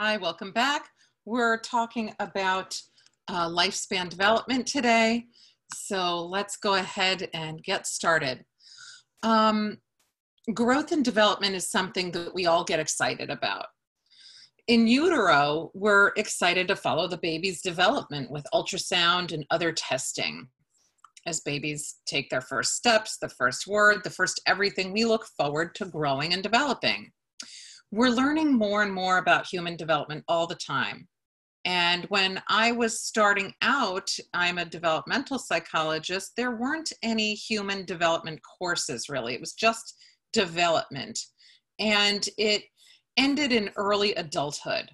Hi, welcome back. We're talking about uh, lifespan development today. So let's go ahead and get started. Um, growth and development is something that we all get excited about. In utero, we're excited to follow the baby's development with ultrasound and other testing. As babies take their first steps, the first word, the first everything, we look forward to growing and developing we're learning more and more about human development all the time. And when I was starting out, I'm a developmental psychologist, there weren't any human development courses really. It was just development. And it ended in early adulthood.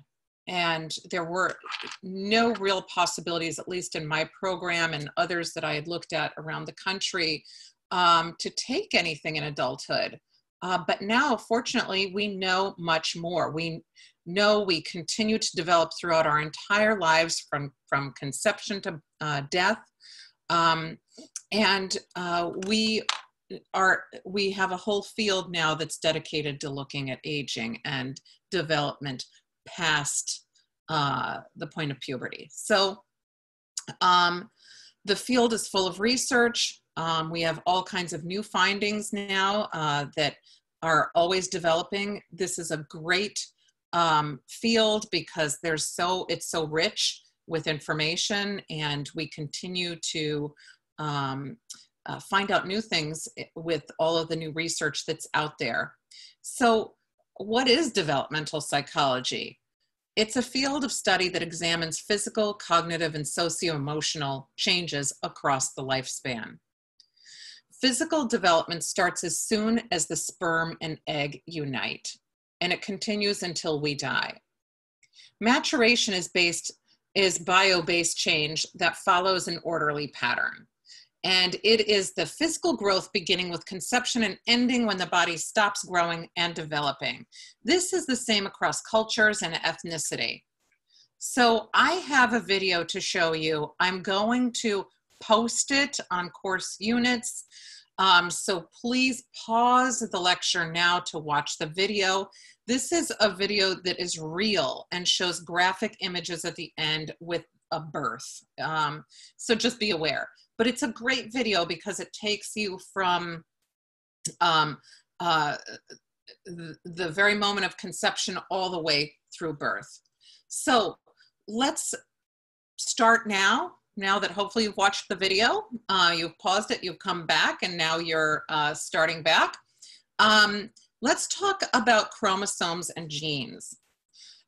And there were no real possibilities, at least in my program and others that I had looked at around the country, um, to take anything in adulthood. Uh, but now, fortunately, we know much more. We know we continue to develop throughout our entire lives from, from conception to uh, death. Um, and uh, we are we have a whole field now that's dedicated to looking at aging and development past uh, the point of puberty. So um, the field is full of research. Um, we have all kinds of new findings now uh, that are always developing. This is a great um, field because there's so it's so rich with information, and we continue to um, uh, find out new things with all of the new research that's out there. So, what is developmental psychology? It's a field of study that examines physical, cognitive, and socio emotional changes across the lifespan. Physical development starts as soon as the sperm and egg unite, and it continues until we die. Maturation is based is bio-based change that follows an orderly pattern. And it is the physical growth beginning with conception and ending when the body stops growing and developing. This is the same across cultures and ethnicity. So I have a video to show you. I'm going to post it on course units. Um, so please pause the lecture now to watch the video. This is a video that is real and shows graphic images at the end with a birth. Um, so just be aware but it's a great video because it takes you from um, uh, the, the very moment of conception all the way through birth. So let's start now. Now that hopefully you've watched the video, uh, you've paused it, you've come back, and now you're uh, starting back. Um, let's talk about chromosomes and genes.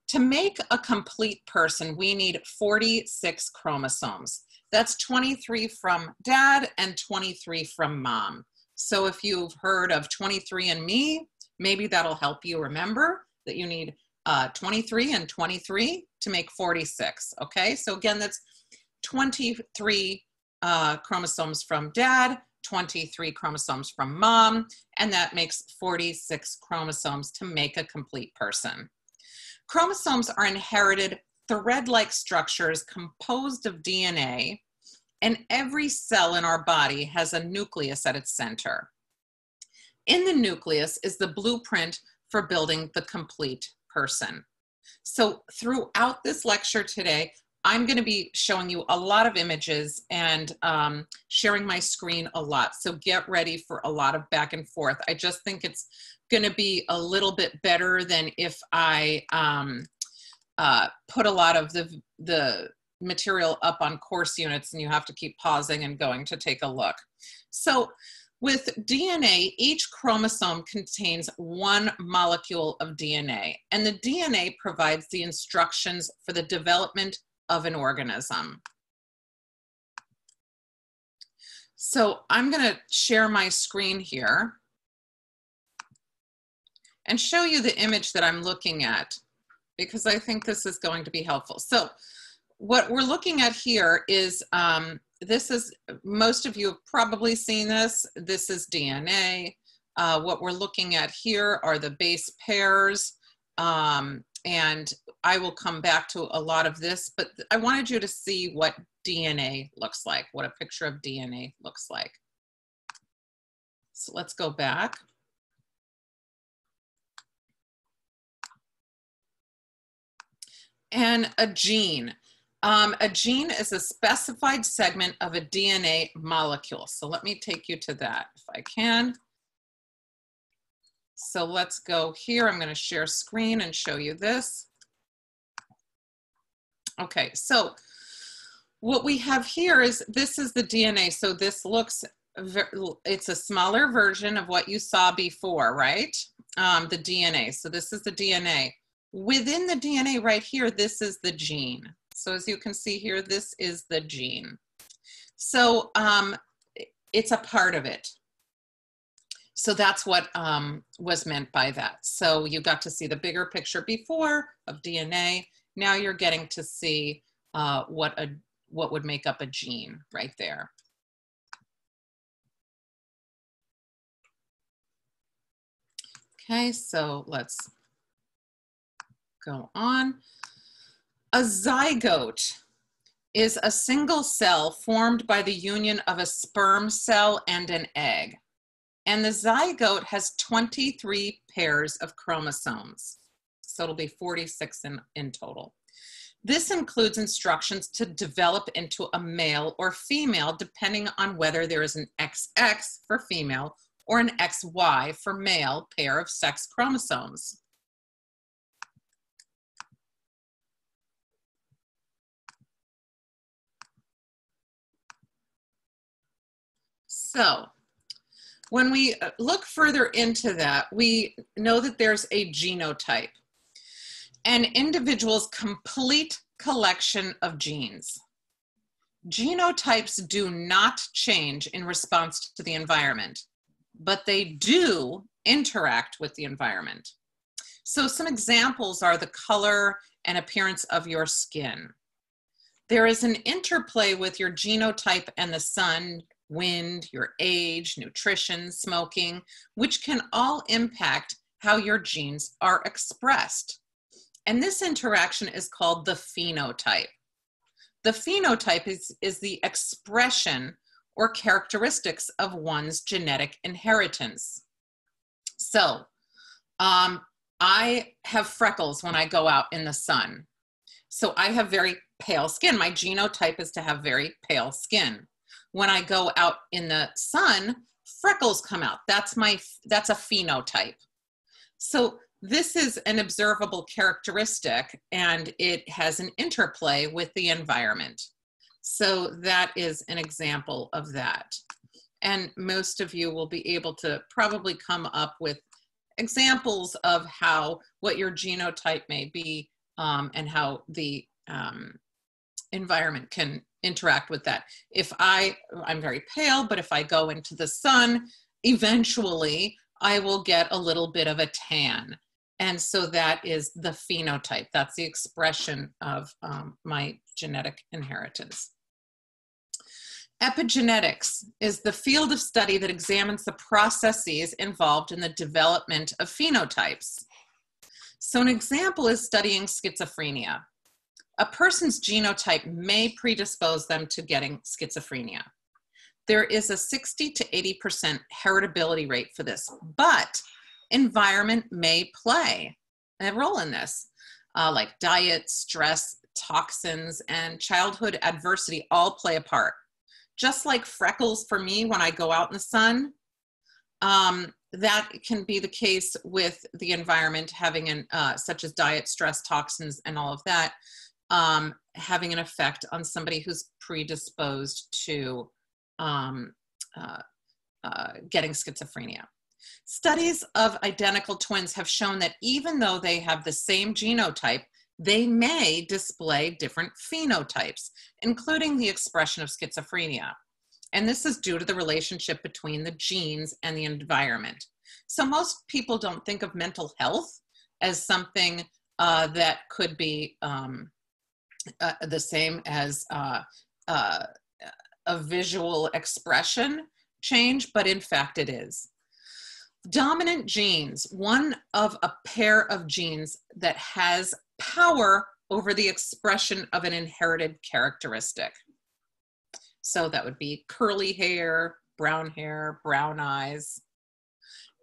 To make a complete person, we need 46 chromosomes. That's 23 from dad and 23 from mom. So if you've heard of 23andMe, maybe that'll help you remember that you need uh, 23 and 23 to make 46. Okay, so again, that's 23 uh, chromosomes from dad, 23 chromosomes from mom, and that makes 46 chromosomes to make a complete person. Chromosomes are inherited thread-like structures composed of DNA, and every cell in our body has a nucleus at its center. In the nucleus is the blueprint for building the complete person. So throughout this lecture today, I'm going to be showing you a lot of images and um, sharing my screen a lot. So get ready for a lot of back and forth. I just think it's going to be a little bit better than if I um, uh, put a lot of the, the material up on course units and you have to keep pausing and going to take a look. So with DNA, each chromosome contains one molecule of DNA, and the DNA provides the instructions for the development of an organism. So I'm going to share my screen here and show you the image that I'm looking at because I think this is going to be helpful. So what we're looking at here is um, this is most of you have probably seen this. This is DNA. Uh, what we're looking at here are the base pairs. Um, and I will come back to a lot of this, but I wanted you to see what DNA looks like, what a picture of DNA looks like. So let's go back. And a gene. Um, a gene is a specified segment of a DNA molecule. So let me take you to that if I can. So let's go here. I'm going to share screen and show you this. Okay, so what we have here is this is the DNA. So this looks, it's a smaller version of what you saw before, right? Um, the DNA. So this is the DNA. Within the DNA right here, this is the gene. So as you can see here, this is the gene. So um, it's a part of it. So that's what um, was meant by that. So you got to see the bigger picture before of DNA. Now you're getting to see uh, what a what would make up a gene right there. Okay, so let's go on. A zygote is a single cell formed by the union of a sperm cell and an egg. And the zygote has 23 pairs of chromosomes. So it'll be 46 in, in total. This includes instructions to develop into a male or female, depending on whether there is an XX for female or an XY for male pair of sex chromosomes. So when we uh, look further into that, we know that there's a genotype, an individual's complete collection of genes. Genotypes do not change in response to the environment, but they do interact with the environment. So some examples are the color and appearance of your skin. There is an interplay with your genotype and the sun, wind, your age, nutrition, smoking, which can all impact how your genes are expressed. And this interaction is called the phenotype. The phenotype is, is the expression or characteristics of one's genetic inheritance. So, um, I have freckles when I go out in the sun. So I have very pale skin. My genotype is to have very pale skin when I go out in the sun, freckles come out. That's my that's a phenotype. So this is an observable characteristic and it has an interplay with the environment. So that is an example of that. And most of you will be able to probably come up with examples of how what your genotype may be um, and how the um, environment can interact with that. If I, I'm very pale, but if I go into the sun, eventually I will get a little bit of a tan. And so that is the phenotype. That's the expression of um, my genetic inheritance. Epigenetics is the field of study that examines the processes involved in the development of phenotypes. So an example is studying schizophrenia a person's genotype may predispose them to getting schizophrenia. There is a 60 to 80% heritability rate for this, but environment may play a role in this, uh, like diet, stress, toxins, and childhood adversity all play a part. Just like freckles for me when I go out in the sun, um, that can be the case with the environment having an, uh, such as diet, stress, toxins, and all of that um, having an effect on somebody who's predisposed to um, uh, uh, getting schizophrenia. Studies of identical twins have shown that even though they have the same genotype, they may display different phenotypes, including the expression of schizophrenia. And this is due to the relationship between the genes and the environment. So most people don't think of mental health as something uh, that could be um, uh, the same as uh, uh, a visual expression change, but in fact it is. Dominant genes, one of a pair of genes that has power over the expression of an inherited characteristic. So that would be curly hair, brown hair, brown eyes.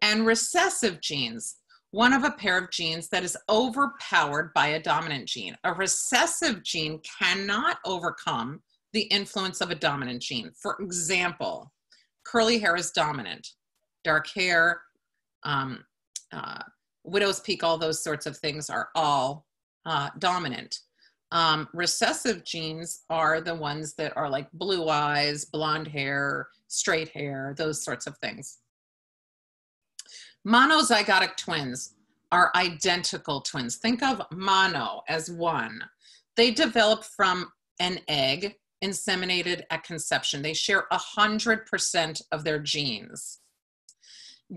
And recessive genes, one of a pair of genes that is overpowered by a dominant gene. A recessive gene cannot overcome the influence of a dominant gene. For example, curly hair is dominant, dark hair, um, uh, widow's peak, all those sorts of things are all uh, dominant. Um, recessive genes are the ones that are like blue eyes, blonde hair, straight hair, those sorts of things. Monozygotic twins are identical twins. Think of mono as one. They develop from an egg inseminated at conception. They share 100% of their genes.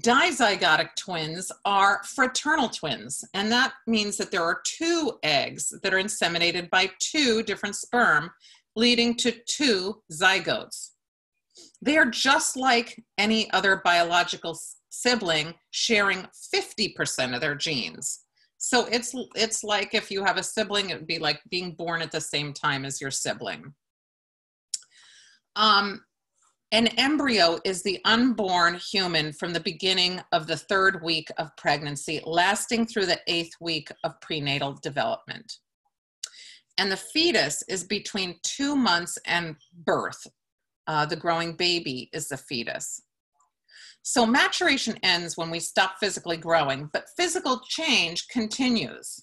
Dizygotic twins are fraternal twins, and that means that there are two eggs that are inseminated by two different sperm, leading to two zygotes. They are just like any other biological sibling sharing 50% of their genes. So it's it's like if you have a sibling, it would be like being born at the same time as your sibling. Um, an embryo is the unborn human from the beginning of the third week of pregnancy, lasting through the eighth week of prenatal development. And the fetus is between two months and birth. Uh, the growing baby is the fetus. So maturation ends when we stop physically growing, but physical change continues.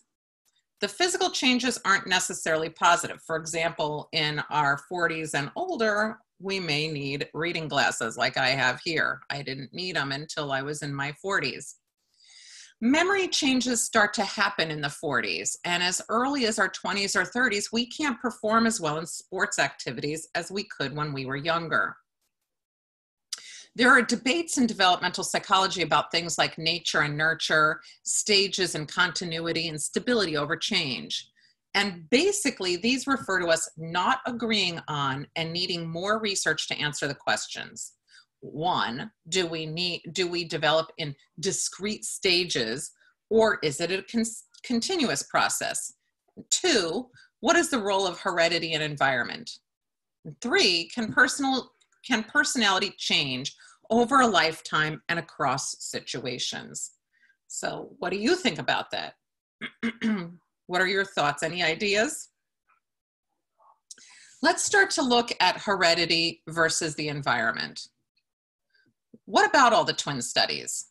The physical changes aren't necessarily positive. For example, in our 40s and older, we may need reading glasses like I have here. I didn't need them until I was in my 40s. Memory changes start to happen in the 40s, and as early as our 20s or 30s, we can't perform as well in sports activities as we could when we were younger. There are debates in developmental psychology about things like nature and nurture, stages and continuity, and stability over change. And basically, these refer to us not agreeing on and needing more research to answer the questions. One, do we need do we develop in discrete stages or is it a con- continuous process? Two, what is the role of heredity and environment? Three, can personal can personality change over a lifetime and across situations? So, what do you think about that? What are your thoughts? Any ideas? Let's start to look at heredity versus the environment. What about all the twin studies?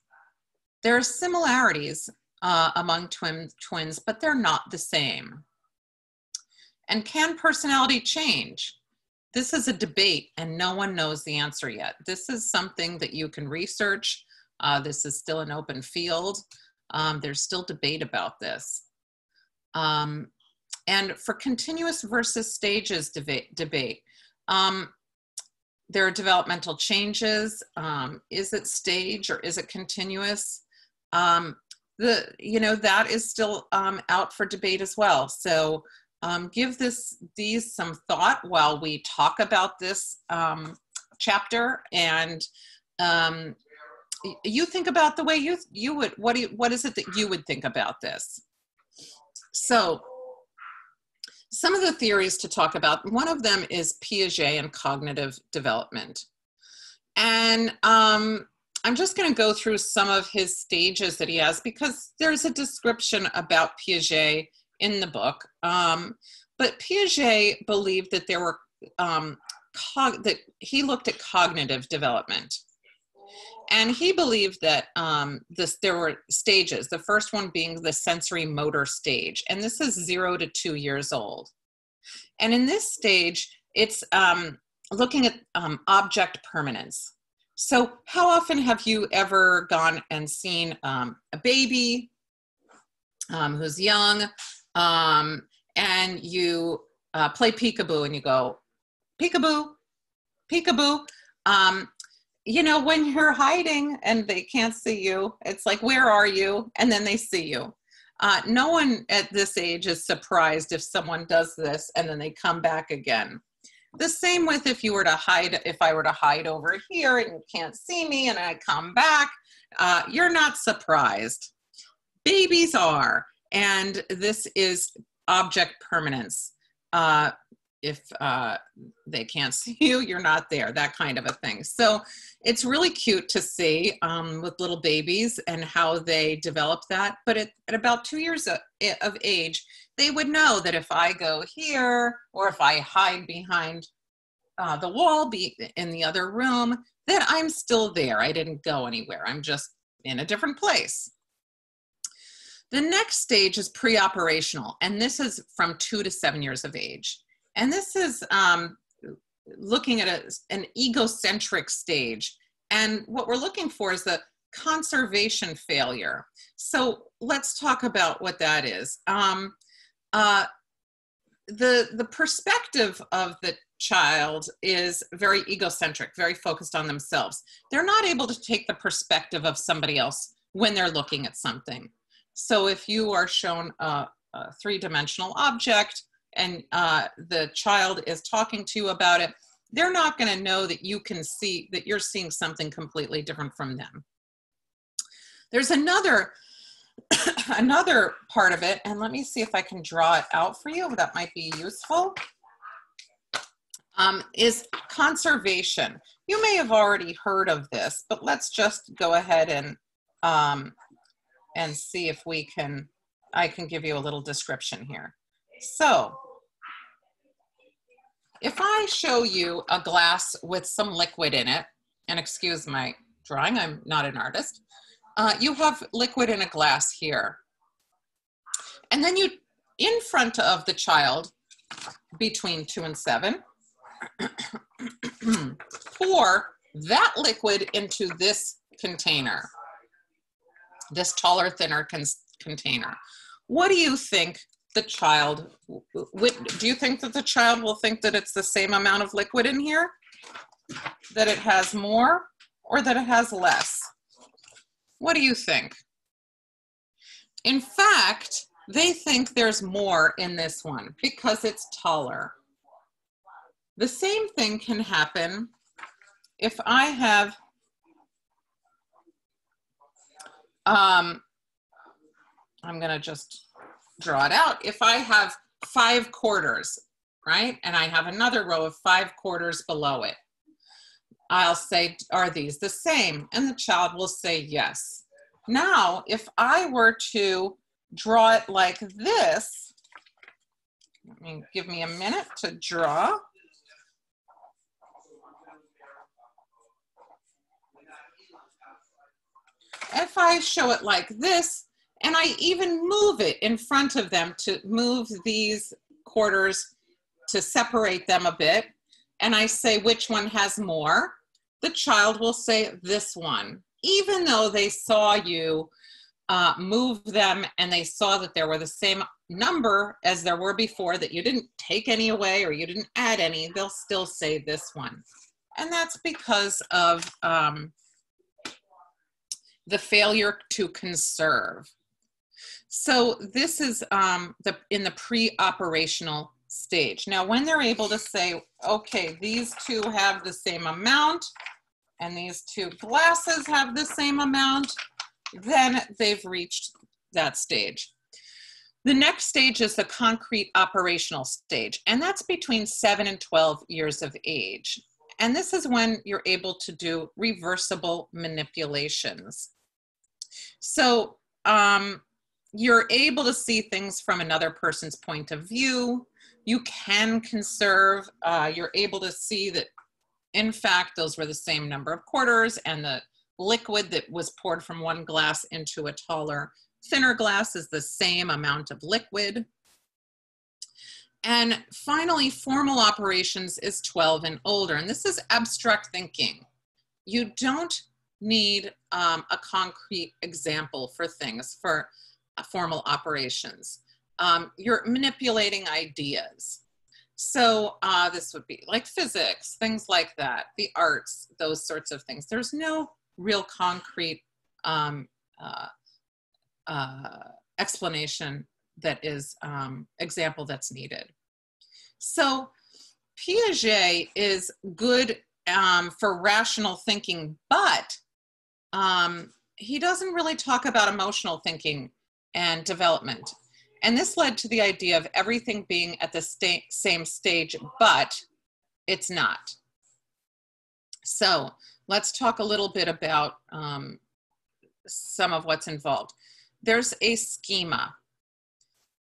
There are similarities uh, among twin, twins, but they're not the same. And can personality change? This is a debate and no one knows the answer yet. This is something that you can research. Uh, this is still an open field. Um, there's still debate about this. Um, and for continuous versus stages debate, debate um, there are developmental changes. Um, is it stage or is it continuous? Um, the you know that is still um, out for debate as well. So um, give this these some thought while we talk about this chapter and you think about the way you you would what do you, what is it that you would think about this so, some of the theories to talk about, one of them is Piaget and cognitive development. And um, I'm just going to go through some of his stages that he has because there's a description about Piaget in the book. Um, but Piaget believed that there were um, that he looked at cognitive development and he believed that um, this there were stages the first one being the sensory motor stage and this is zero to two years old. And in this stage it's um, looking at um, object permanence. So how often have you ever gone and seen um, a baby um, who's young um, and you uh, play peekaboo and you go peekaboo peekaboo um, you know, when you're hiding and they can't see you, it's like, where are you? And then they see you. Uh, no one at this age is surprised if someone does this and then they come back again. The same with if you were to hide, if I were to hide over here and you can't see me and I come back, uh, you're not surprised. Babies are, and this is object permanence. Uh, if uh, they can't see you, you're not there, that kind of a thing. So it's really cute to see um, with little babies and how they develop that. But at, at about two years of, of, age, they would know that if I go here or if I hide behind uh, the wall be in the other room, that I'm still there. I didn't go anywhere. I'm just in a different place. The next stage is pre-operational, and this is from two to seven years of age. And this is um, looking at a, an egocentric stage. And what we're looking for is the conservation failure. So let's talk about what that is. Um, uh, the, the perspective of the child is very egocentric, very focused on themselves. They're not able to take the perspective of somebody else when they're looking at something. So if you are shown a, a three-dimensional object and uh, the child is talking to you about it, they're not going to know that you can see that you're seeing something completely different from them. There's another another part of it, and let me see if I can draw it out for you. That might be useful. Um, is conservation. You may have already heard of this, but let's just go ahead and um, and see if we can, I can give you a little description here. So if I show you a glass with some liquid in it, and excuse my drawing, I'm not an artist, uh, you have liquid in a glass here. And then you, in front of the child, between two and seven, pour that liquid into this container this taller, thinner con container. What do you think the child, do you think that the child will think that it's the same amount of liquid in here? That it has more or that it has less? What do you think? In fact, they think there's more in this one because it's taller. The same thing can happen if I have um, I'm going to just draw it out. If I have five quarters, right, and I have another row of five quarters below it, I'll say, are these the same? And the child will say yes. Now, if I were to draw it like this, let me give me a minute to draw. if I show it like this, and I even move it in front of them to move these quarters to separate them a bit, and I say which one has more, the child will say this one, even though they saw you uh, move them and they saw that there were the same number as there were before, that you didn't take any away or you didn't add any, they'll still say this one. And that's because of um, the failure to conserve. So this is um, the in the pre-operational stage. Now, when they're able to say, okay, these two have the same amount and these two glasses have the same amount, then they've reached that stage. The next stage is the concrete operational stage, and that's between 7 and 12 years of age. And this is when you're able to do reversible manipulations. So um, you're able to see things from another person's point of view. You can conserve. Uh, you're able to see that, in fact, those were the same number of quarters and the liquid that was poured from one glass into a taller, thinner glass is the same amount of liquid. And finally, formal operations is 12 and older. And this is abstract thinking. You don't need um, a concrete example for things, for formal operations. Um, you're manipulating ideas. So uh, this would be like physics, things like that, the arts, those sorts of things. There's no real concrete um, uh, uh, explanation that is um, example that's needed. So Piaget is good um, for rational thinking, but um, he doesn't really talk about emotional thinking and development. And this led to the idea of everything being at the sta- same stage, but it's not. So let's talk a little bit about um, some of what's involved. There's a schema.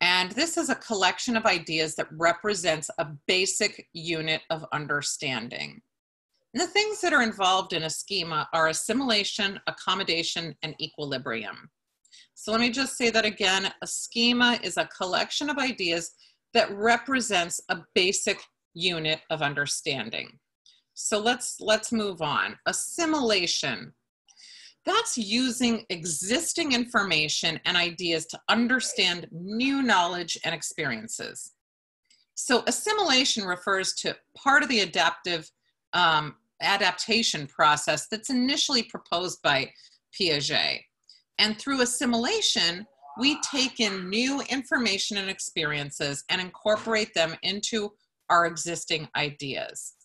And this is a collection of ideas that represents a basic unit of understanding. And the things that are involved in a schema are assimilation, accommodation, and equilibrium. So let me just say that again. A schema is a collection of ideas that represents a basic unit of understanding. So let's, let's move on. Assimilation. That's using existing information and ideas to understand new knowledge and experiences. So assimilation refers to part of the adaptive um, adaptation process that's initially proposed by Piaget. And through assimilation, we take in new information and experiences and incorporate them into our existing ideas.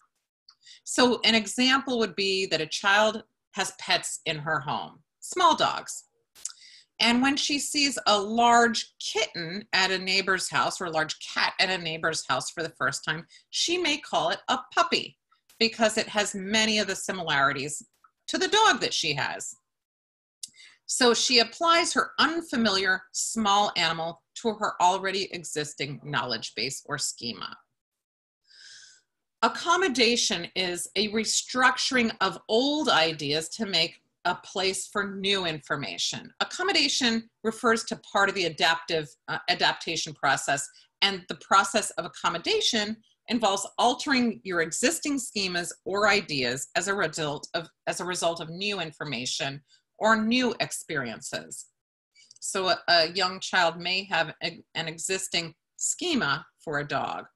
So, an example would be that a child has pets in her home, small dogs. And when she sees a large kitten at a neighbor's house or a large cat at a neighbor's house for the first time, she may call it a puppy because it has many of the similarities to the dog that she has. So she applies her unfamiliar small animal to her already existing knowledge base or schema. Accommodation is a restructuring of old ideas to make a place for new information. Accommodation refers to part of the adaptive uh, adaptation process, and the process of accommodation involves altering your existing schemas or ideas as a result of as a result of new information or new experiences. So a, a young child may have a, an existing schema for a dog,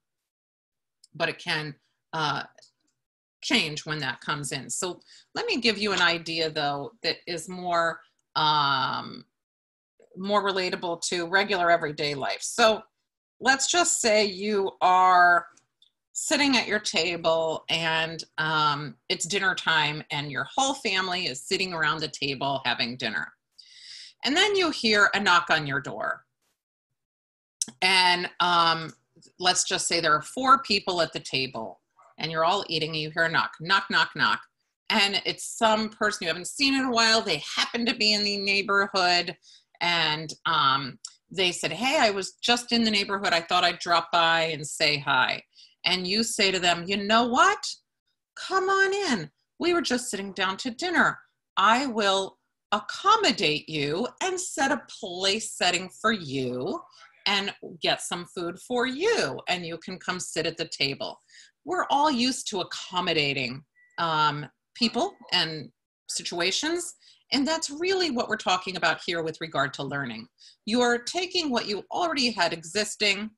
but it can uh, change when that comes in. So let me give you an idea though that is more um, more relatable to regular everyday life. So let's just say you are sitting at your table and um, it's dinner time and your whole family is sitting around the table having dinner. And then you hear a knock on your door. And um, let's just say there are four people at the table and you're all eating and you hear a knock, knock, knock, knock. And it's some person you haven't seen in a while. They happen to be in the neighborhood and um, they said, Hey, I was just in the neighborhood. I thought I'd drop by and say hi and you say to them, you know what? Come on in. We were just sitting down to dinner. I will accommodate you and set a place setting for you and get some food for you, and you can come sit at the table. We're all used to accommodating um, people and situations, and that's really what we're talking about here with regard to learning. You're taking what you already had existing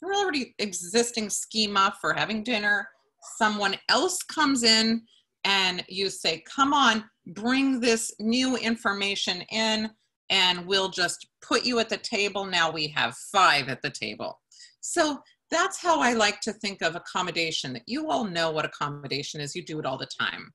your already existing schema for having dinner. Someone else comes in and you say, come on, bring this new information in and we'll just put you at the table. Now we have five at the table. So that's how I like to think of accommodation, that you all know what accommodation is. You do it all the time.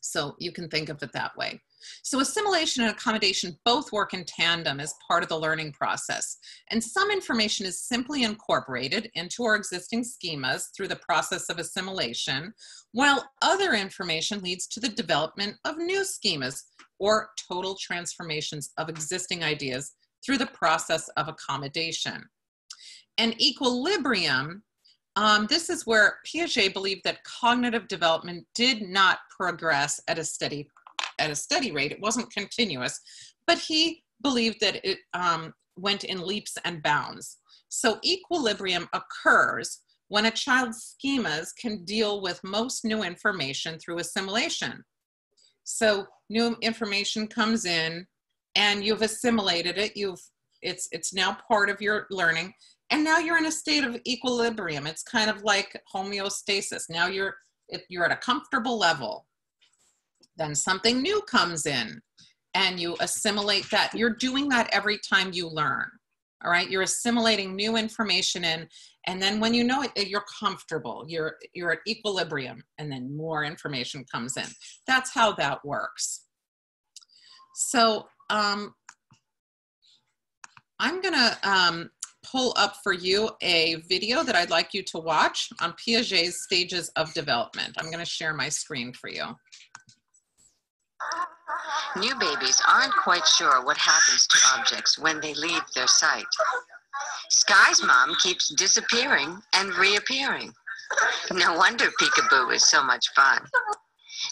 So you can think of it that way. So assimilation and accommodation both work in tandem as part of the learning process. And some information is simply incorporated into our existing schemas through the process of assimilation, while other information leads to the development of new schemas or total transformations of existing ideas through the process of accommodation. And equilibrium um, this is where Piaget believed that cognitive development did not progress at a steady at a steady rate. It wasn't continuous, but he believed that it um, went in leaps and bounds. So equilibrium occurs when a child's schemas can deal with most new information through assimilation. So new information comes in and you've assimilated it, you've it's it's now part of your learning and now you're in a state of equilibrium. It's kind of like homeostasis. Now you're you're at a comfortable level then something new comes in and you assimilate that. You're doing that every time you learn. All right, you're assimilating new information in, and then when you know it, you're comfortable. You're you're at equilibrium, and then more information comes in. That's how that works. So um, I'm gonna um, pull up for you a video that I'd like you to watch on Piaget's stages of development. I'm going to share my screen for you. New babies aren't quite sure what happens to objects when they leave their sight. Sky's mom keeps disappearing and reappearing. No wonder peekaboo is so much fun.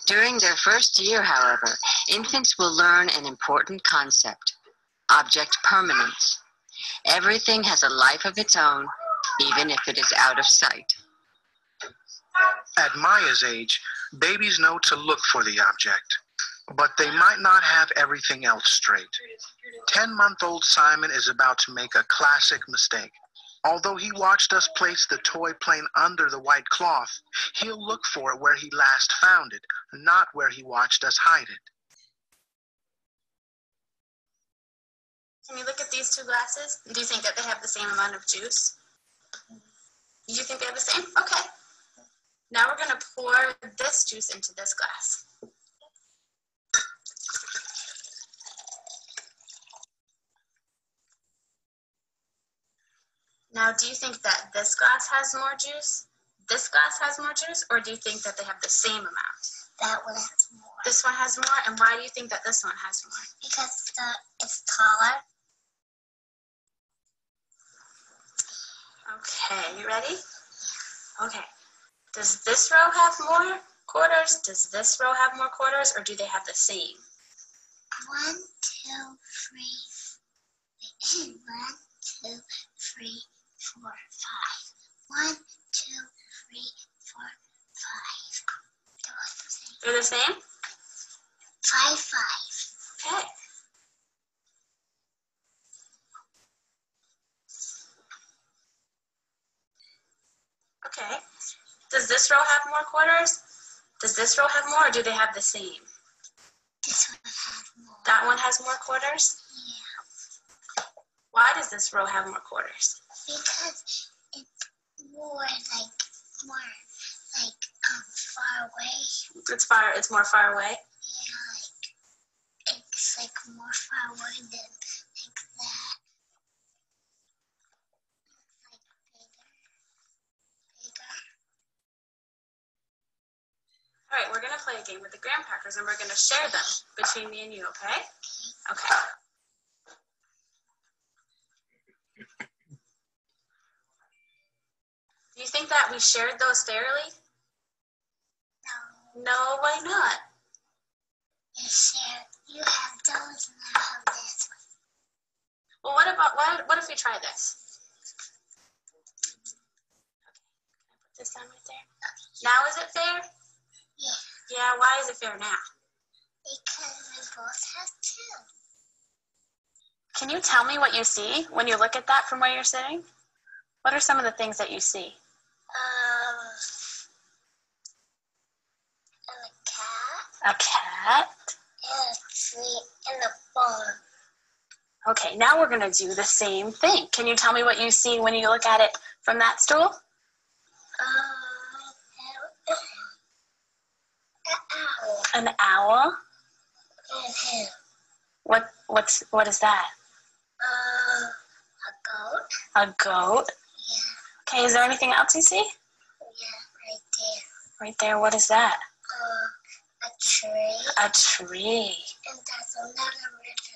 During their first year, however, infants will learn an important concept object permanence. Everything has a life of its own, even if it is out of sight. At Maya's age, babies know to look for the object, but they might not have everything else straight. 10 month old Simon is about to make a classic mistake. Although he watched us place the toy plane under the white cloth, he'll look for it where he last found it, not where he watched us hide it. Can you look at these two glasses? Do you think that they have the same amount of juice? You think they have the same? Okay. Now we're going to pour this juice into this glass. Now, do you think that this glass has more juice, this glass has more juice, or do you think that they have the same amount? That one has more. This one has more, and why do you think that this one has more? Because the, it's taller. Okay, you ready? Okay. Does this row have more quarters? Does this row have more quarters, or do they have the same? One, two, three. One, two, three, four, five. One, two, three, four, five. They're They're both the same. the same? Five, five. Okay. Okay. Does this row have more quarters? Does this row have more, or do they have the same? This one has more. That one has more quarters? Yeah. Why does this row have more quarters? Because it's more like more like um far away. It's far. It's more far away. Yeah, like it's like more far away than like that. Like bigger. Bigger. All right, we're gonna play a game with the graham crackers, and we're gonna share them between me and you. Okay? Okay. Do you think that we shared those fairly? No. No, why not? You share you have those and I have this one. Well, what about what? What if we try this? Okay, can I put this down right there? Now is it fair? Yeah. Yeah. Why is it fair now? Because we both have two. Can you tell me what you see when you look at that from where you're sitting? What are some of the things that you see? Um and a cat A cat. and a tree and a barn. Okay, now we're gonna do the same thing. Can you tell me what you see when you look at it from that stool? Um an owl An owl. What? What's? What is that? Uh, a goat. A goat. Okay. Is there anything else you see? yeah, right there. Right there. What is that? Uh, a tree, A tree. and that's another little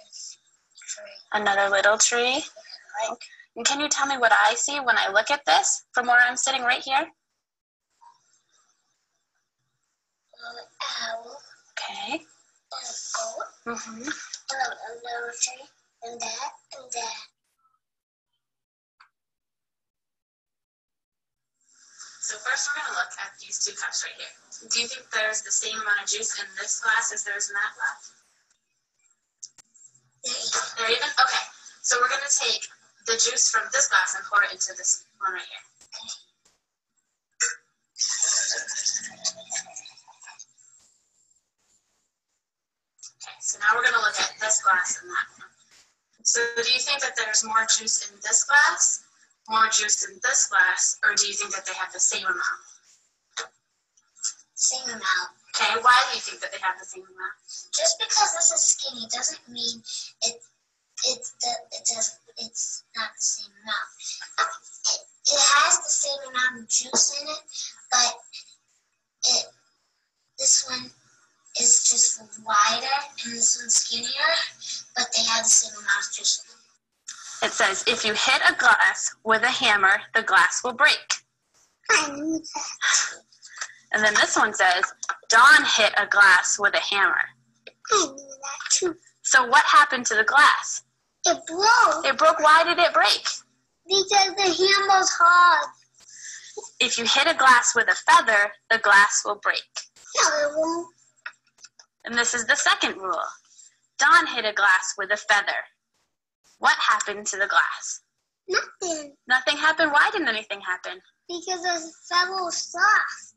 tree. Another little tree. And can you tell me what I see when I look at this from where I'm sitting right here? An owl, Okay. and a goat, Mm-hmm. and a, another tree, and that, and that. So first we're gonna look at these two cups right here. Do you think there's the same amount of juice in this glass as there is in that glass? They're even? Okay. So we're gonna take the juice from this glass and pour it into this one right here. Okay, so now we're gonna look at this glass and that one. So do you think that there's more juice in this glass, more juice in this glass, or do you think that they have the same amount? Same amount. Okay, why do you think that they have the same amount? Just because this is skinny doesn't mean it it it does it's not the same amount. It, it has the same amount of juice in it, but it this one is just wider and this one's skinnier, but they have the same amount of juice in it. It says, if you hit a glass with a hammer, the glass will break. I knew that. And then this one says, Don hit a glass with a hammer. I knew that too. So what happened to the glass? It broke It broke. Why did it break? because the hammer's hard. If you hit a glass with a feather, the glass will break. No, it won't. And this is the second rule. Don hit a glass with a feather. What happened to the glass? Nothing. Nothing happened. Why didn't anything happen? Because the feather was soft.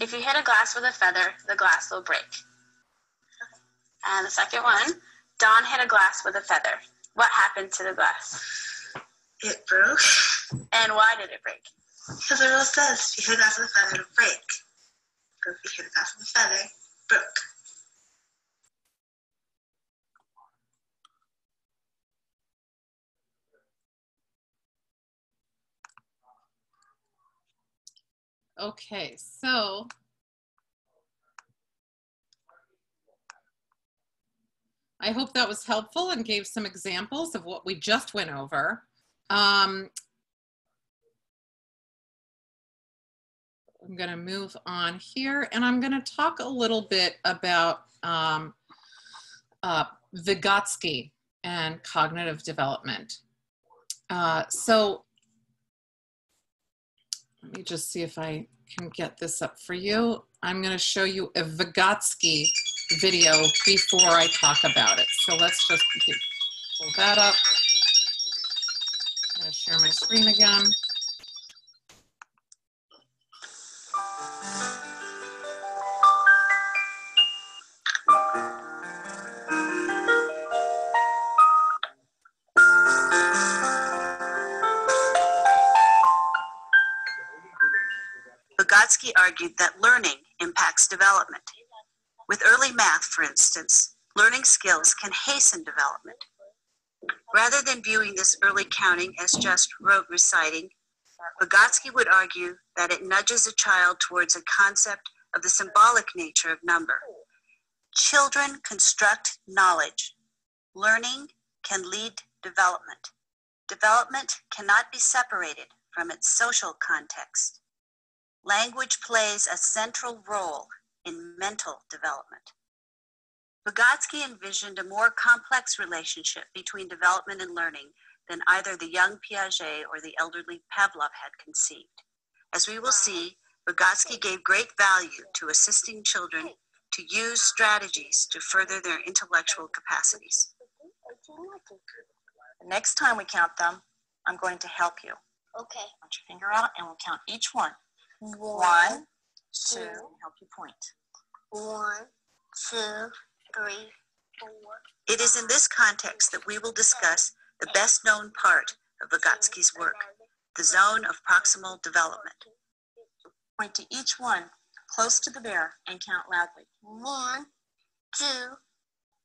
If you hit a glass with a feather, the glass will break. And the second one, Don hit a glass with a feather. What happened to the glass? It broke And why did it break? because the rule says if you hit a glass with a feather, it'll break. But if you hit a glass with a feather, broke. Okay, so I hope that was helpful and gave some examples of what we just went over. Um, I'm going to move on here and I'm going to talk a little bit about um, uh, Vygotsky and cognitive development. Uh, so let me just see if I can get this up for you. I'm going to show you a Vygotsky video before I talk about it. So let's just pull that up. I'm going to share my screen again. Vygotsky argued that learning impacts development. With early math, for instance, learning skills can hasten development. Rather than viewing this early counting as just rote reciting, Vygotsky would argue that it nudges a child towards a concept of the symbolic nature of number. Children construct knowledge. Learning can lead development. Development cannot be separated from its social context. Language plays a central role in mental development. Vygotsky envisioned a more complex relationship between development and learning than either the young Piaget or the elderly Pavlov had conceived. As we will see, Vygotsky gave great value to assisting children to use strategies to further their intellectual capacities. The next time we count them, I'm going to help you. Okay. Put your finger out and we'll count each one. One, two, help you point. one, two, three, four. It is in this context that we will discuss the best known part of Vygotsky's work, the zone of proximal development. Point to each one close to the bear and count loudly. One, two,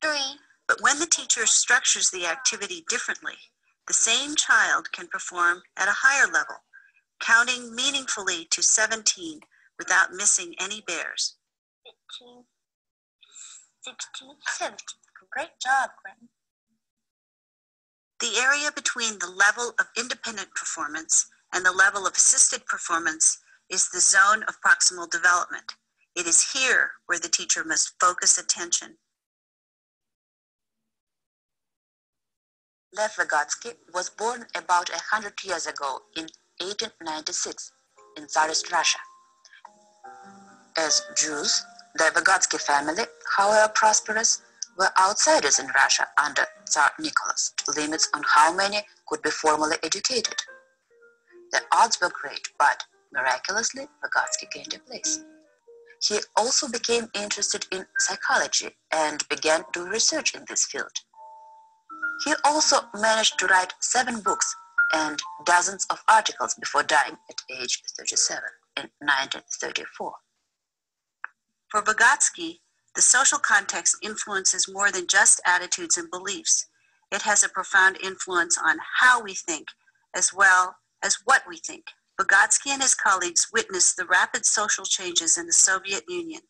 three. But when the teacher structures the activity differently, the same child can perform at a higher level, counting meaningfully to 17 without missing any bears. 15, 16, 17. Great job, Quentin. The area between the level of independent performance and the level of assisted performance is the zone of proximal development. It is here where the teacher must focus attention. Lev Vygotsky was born about a hundred years ago in 1896 in Tsarist Russia. As Jews, the Vygotsky family, however prosperous, were outsiders in Russia under Tsar Nicholas, limits on how many could be formally educated. The odds were great, but miraculously, Vygotsky gained a place. He also became interested in psychology and began doing research in this field. He also managed to write seven books and dozens of articles before dying at age 37 in 1934. For Vygotsky, The social context influences more than just attitudes and beliefs. It has a profound influence on how we think as well as what we think. Vygotsky and his colleagues witnessed the rapid social changes in the Soviet Union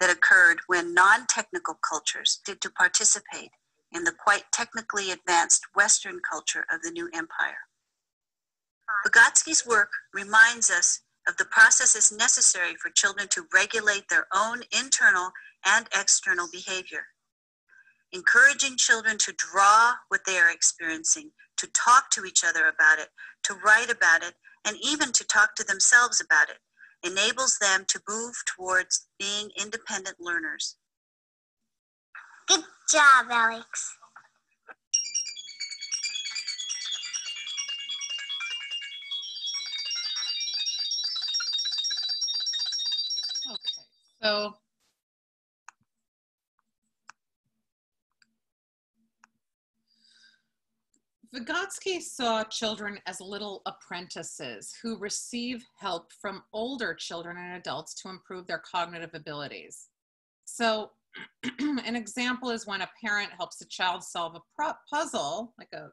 that occurred when non technical cultures did to participate in the quite technically advanced Western culture of the new empire. Vygotsky's work reminds us of the processes necessary for children to regulate their own internal and external behavior. Encouraging children to draw what they are experiencing, to talk to each other about it, to write about it, and even to talk to themselves about it enables them to move towards being independent learners. Good job, Alex. So Vygotsky saw children as little apprentices who receive help from older children and adults to improve their cognitive abilities. So, an example is when a parent helps a child solve a puzzle, like a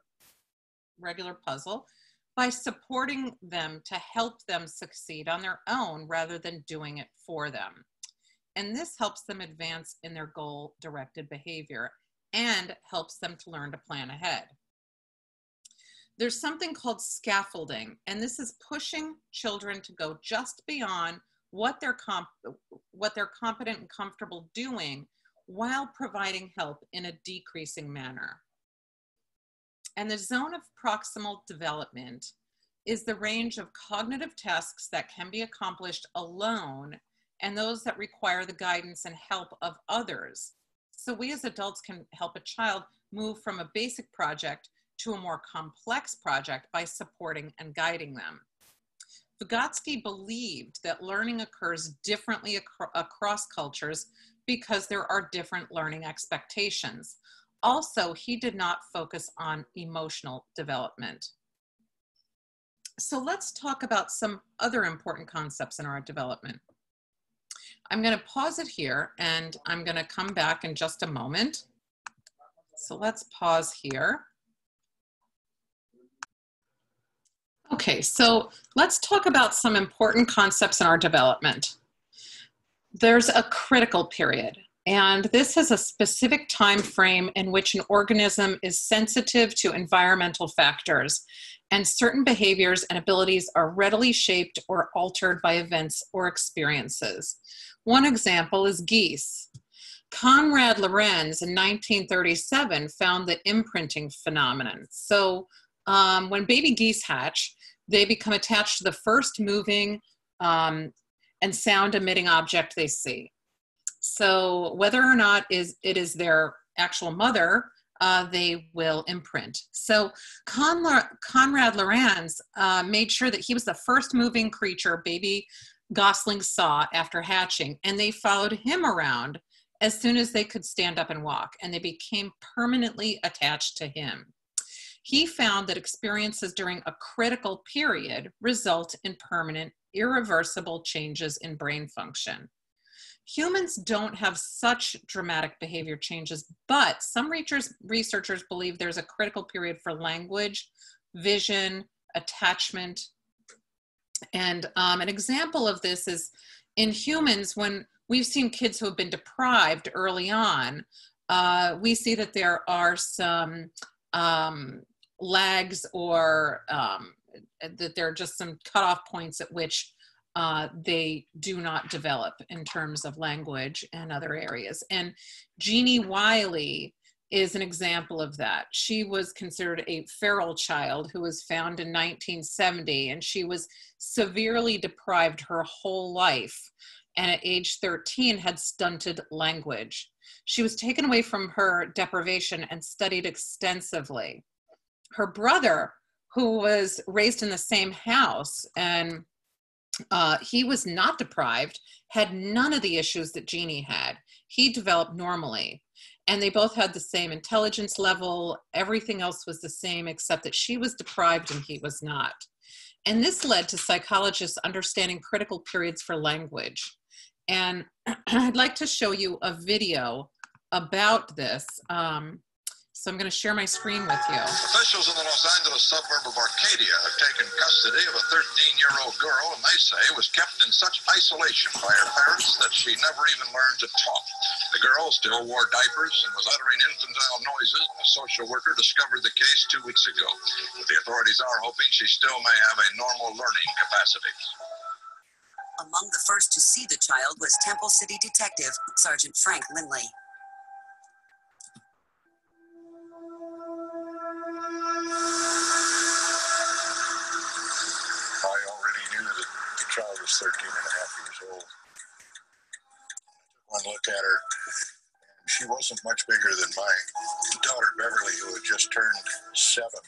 regular puzzle, by supporting them to help them succeed on their own rather than doing it for them. And this helps them advance in their goal directed behavior and helps them to learn to plan ahead. There's something called scaffolding, and this is pushing children to go just beyond what they're, what they're competent and comfortable doing while providing help in a decreasing manner. And the zone of proximal development is the range of cognitive tasks that can be accomplished alone and those that require the guidance and help of others. So we as adults can help a child move from a basic project to a more complex project by supporting and guiding them. Vygotsky believed that learning occurs differently ac across cultures because there are different learning expectations. Also, he did not focus on emotional development. So let's talk about some other important concepts in our development. I'm going to pause it here and I'm going to come back in just a moment. So let's pause here. Okay, so let's talk about some important concepts in our development. There's a critical period, and this is a specific time frame in which an organism is sensitive to environmental factors, and certain behaviors and abilities are readily shaped or altered by events or experiences. One example is geese. Konrad Lorenz in 1937 found the imprinting phenomenon. So um, when baby geese hatch, they become attached to the first moving um, and sound emitting object they see. So whether or not is it is their actual mother, uh, they will imprint. So Konrad, Lorenz uh, made sure that he was the first moving creature baby goslings saw after hatching, and they followed him around as soon as they could stand up and walk, and they became permanently attached to him. He found that experiences during a critical period result in permanent, irreversible changes in brain function. Humans don't have such dramatic behavior changes, but some researchers believe there's a critical period for language, vision, attachment. And um, an example of this is in humans, when we've seen kids who have been deprived early on, uh, we see that there are some um, lags or um, that there are just some cutoff points at which uh, they do not develop in terms of language and other areas. And Genie Wiley is an example of that. She was considered a feral child who was found in 1970, and she was severely deprived her whole life. And at age 13, had stunted language. She was taken away from her deprivation and studied extensively her brother, who was raised in the same house and uh, he was not deprived, had none of the issues that Genie had. He developed normally. And they both had the same intelligence level. Everything else was the same, except that she was deprived and he was not. And this led to psychologists understanding critical periods for language. And I'd like to show you a video about this. Um, so I'm going to share my screen with you. Officials in the Los Angeles suburb of Arcadia have taken custody of a 13-year-old girl, and they say was kept in such isolation by her parents that she never even learned to talk. The girl still wore diapers and was uttering infantile noises. A social worker discovered the case two weeks ago. But the authorities are hoping she still may have a normal learning capacity. Among the first to see the child was Temple City Detective Sergeant Frank Lindley. One look at her, she wasn't much bigger than my daughter Beverly, who had just turned seven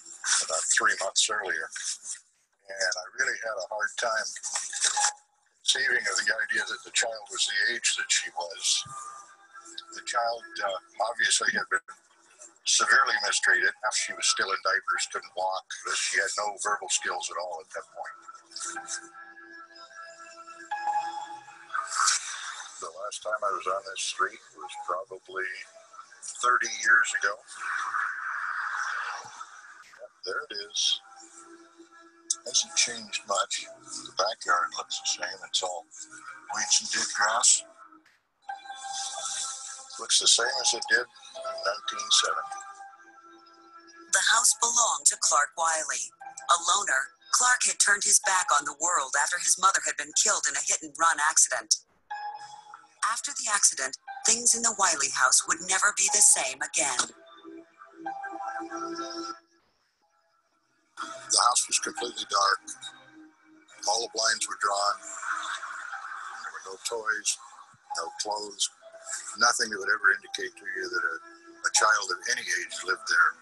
about three months earlier. And I really had a hard time conceiving of the idea that the child was the age that she was. The child uh, obviously had been severely mistreated. She was still in diapers, couldn't walk. She had no verbal skills at all at that point. The last time I was on this street was probably 30 years ago. Yep, there it is. Hasn't changed much. The backyard looks the same. It's all weeds and dead grass. Looks the same as it did in 1970. The house belonged to Clark Wiley. A loner, Clark had turned his back on the world after his mother had been killed in a hit and run accident. After the accident, things in the Wiley house would never be the same again. The house was completely dark. All the blinds were drawn. There were no toys, no clothes, nothing that would ever indicate to you that a, a child of any age lived there.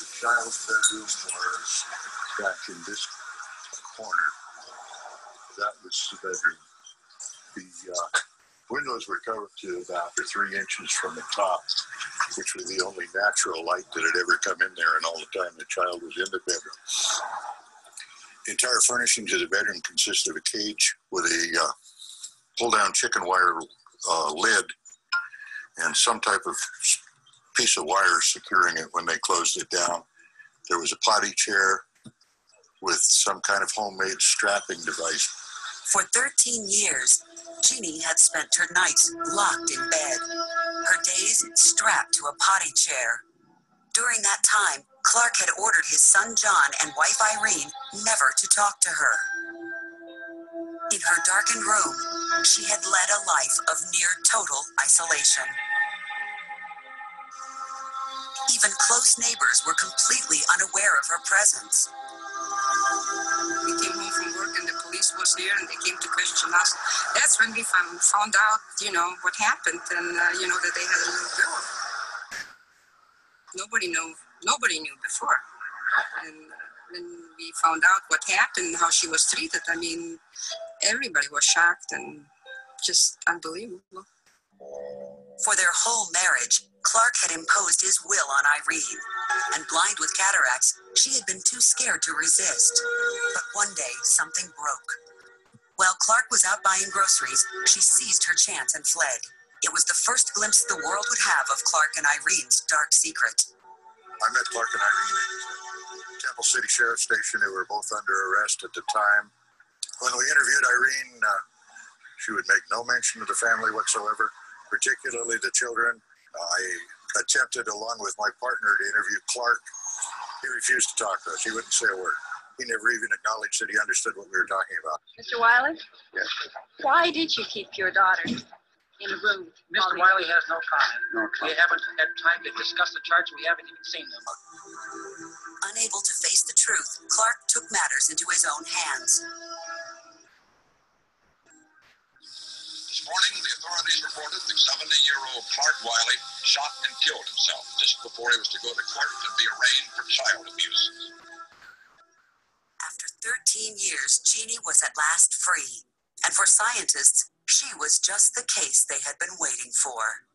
The child's bedroom was back in this corner. That was the bedroom. The uh, windows were covered to about three inches from the top, which was the only natural light that had ever come in there, and all the time the child was in the bedroom. The entire furnishings of the bedroom consisted of a cage with a uh, pull-down chicken wire uh, lid and some type of piece of wire securing it when they closed it down. There was a potty chair with some kind of homemade strapping device. For 13 years, Genie had spent her nights locked in bed, her days strapped to a potty chair. During that time, Clark had ordered his son John and wife Irene never to talk to her. In her darkened room, she had led a life of near total isolation. Even close neighbors were completely unaware of her presence. Was here and they came to question us. That's when we found, found out, you know, what happened and, uh, you know, that they had a little girl. Nobody knew, nobody knew before. And uh, when we found out what happened, how she was treated, I mean, everybody was shocked and just unbelievable. For their whole marriage, Clark had imposed his will on Irene, and blind with cataracts, she had been too scared to resist. But one day, something broke. While Clark was out buying groceries, she seized her chance and fled. It was the first glimpse the world would have of Clark and Irene's dark secret. I met Clark and Irene at Temple City Sheriff Station. They were both under arrest at the time. When we interviewed Irene, uh, she would make no mention of the family whatsoever, particularly the children. Uh, I attempted, along with my partner, to interview Clark. He refused to talk to us. He wouldn't say a word. He never even acknowledged that he understood what we were talking about. Mr. Wiley, Yes. why did you keep your daughter in the room? Mr. Wiley has no comment. We haven't had time to discuss the charge. We haven't even seen them. Unable to face the truth, Clark took matters into his own hands. Morning, the authorities reported that 70-year-old Clark Wiley shot and killed himself just before he was to go to court to be arraigned for child abuse. After 13 years, Genie was at last free. And for scientists, she was just the case they had been waiting for.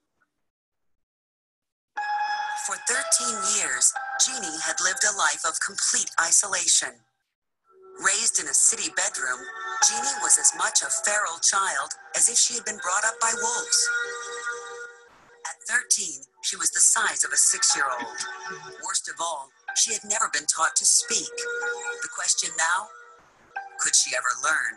For 13 years, Genie had lived a life of complete isolation. Raised in a city bedroom, Genie was as much a feral child as if she had been brought up by wolves. At 13, she was the size of a six year old. Worst of all, she had never been taught to speak. The question now could she ever learn?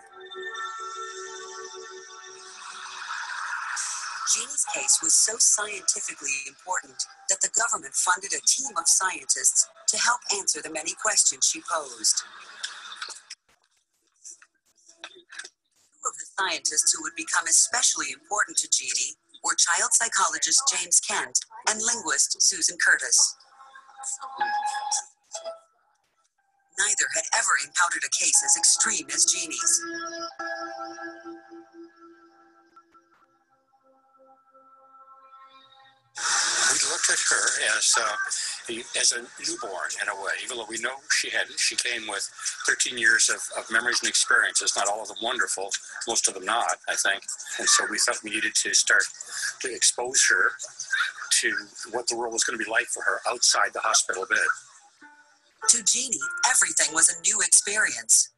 Genie's case was so scientifically important that the government funded a team of scientists to help answer the many questions she posed. Scientists who would become especially important to Genie were child psychologist James Kent and linguist Susan Curtiss. Neither had ever encountered a case as extreme as Genie's. At her as uh, as a newborn in a way, even though we know she had she came with 13 years of, of memories and experiences. Not all of them wonderful, most of them not, I think. And so we thought we needed to start to expose her to what the world was going to be like for her outside the hospital bed. To Genie, everything was a new experience.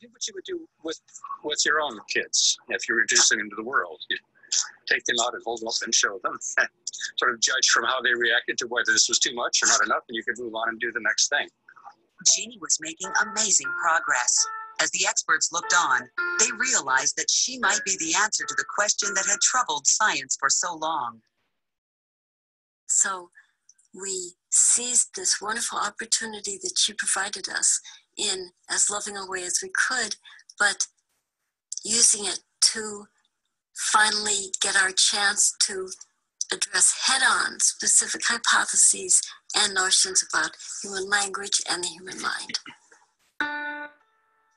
Do what you would do with with your own kids if you were introducing them to the world. You take them out and hold them up and show them. sort of judge from how they reacted to whether this was too much or not enough, and you could move on and do the next thing. Genie was making amazing progress. As the experts looked on, they realized that she might be the answer to the question that had troubled science for so long. So we seized this wonderful opportunity that she provided us in as loving a way as we could, but using it to finally get our chance to address head on specific hypotheses and notions about human language and the human mind.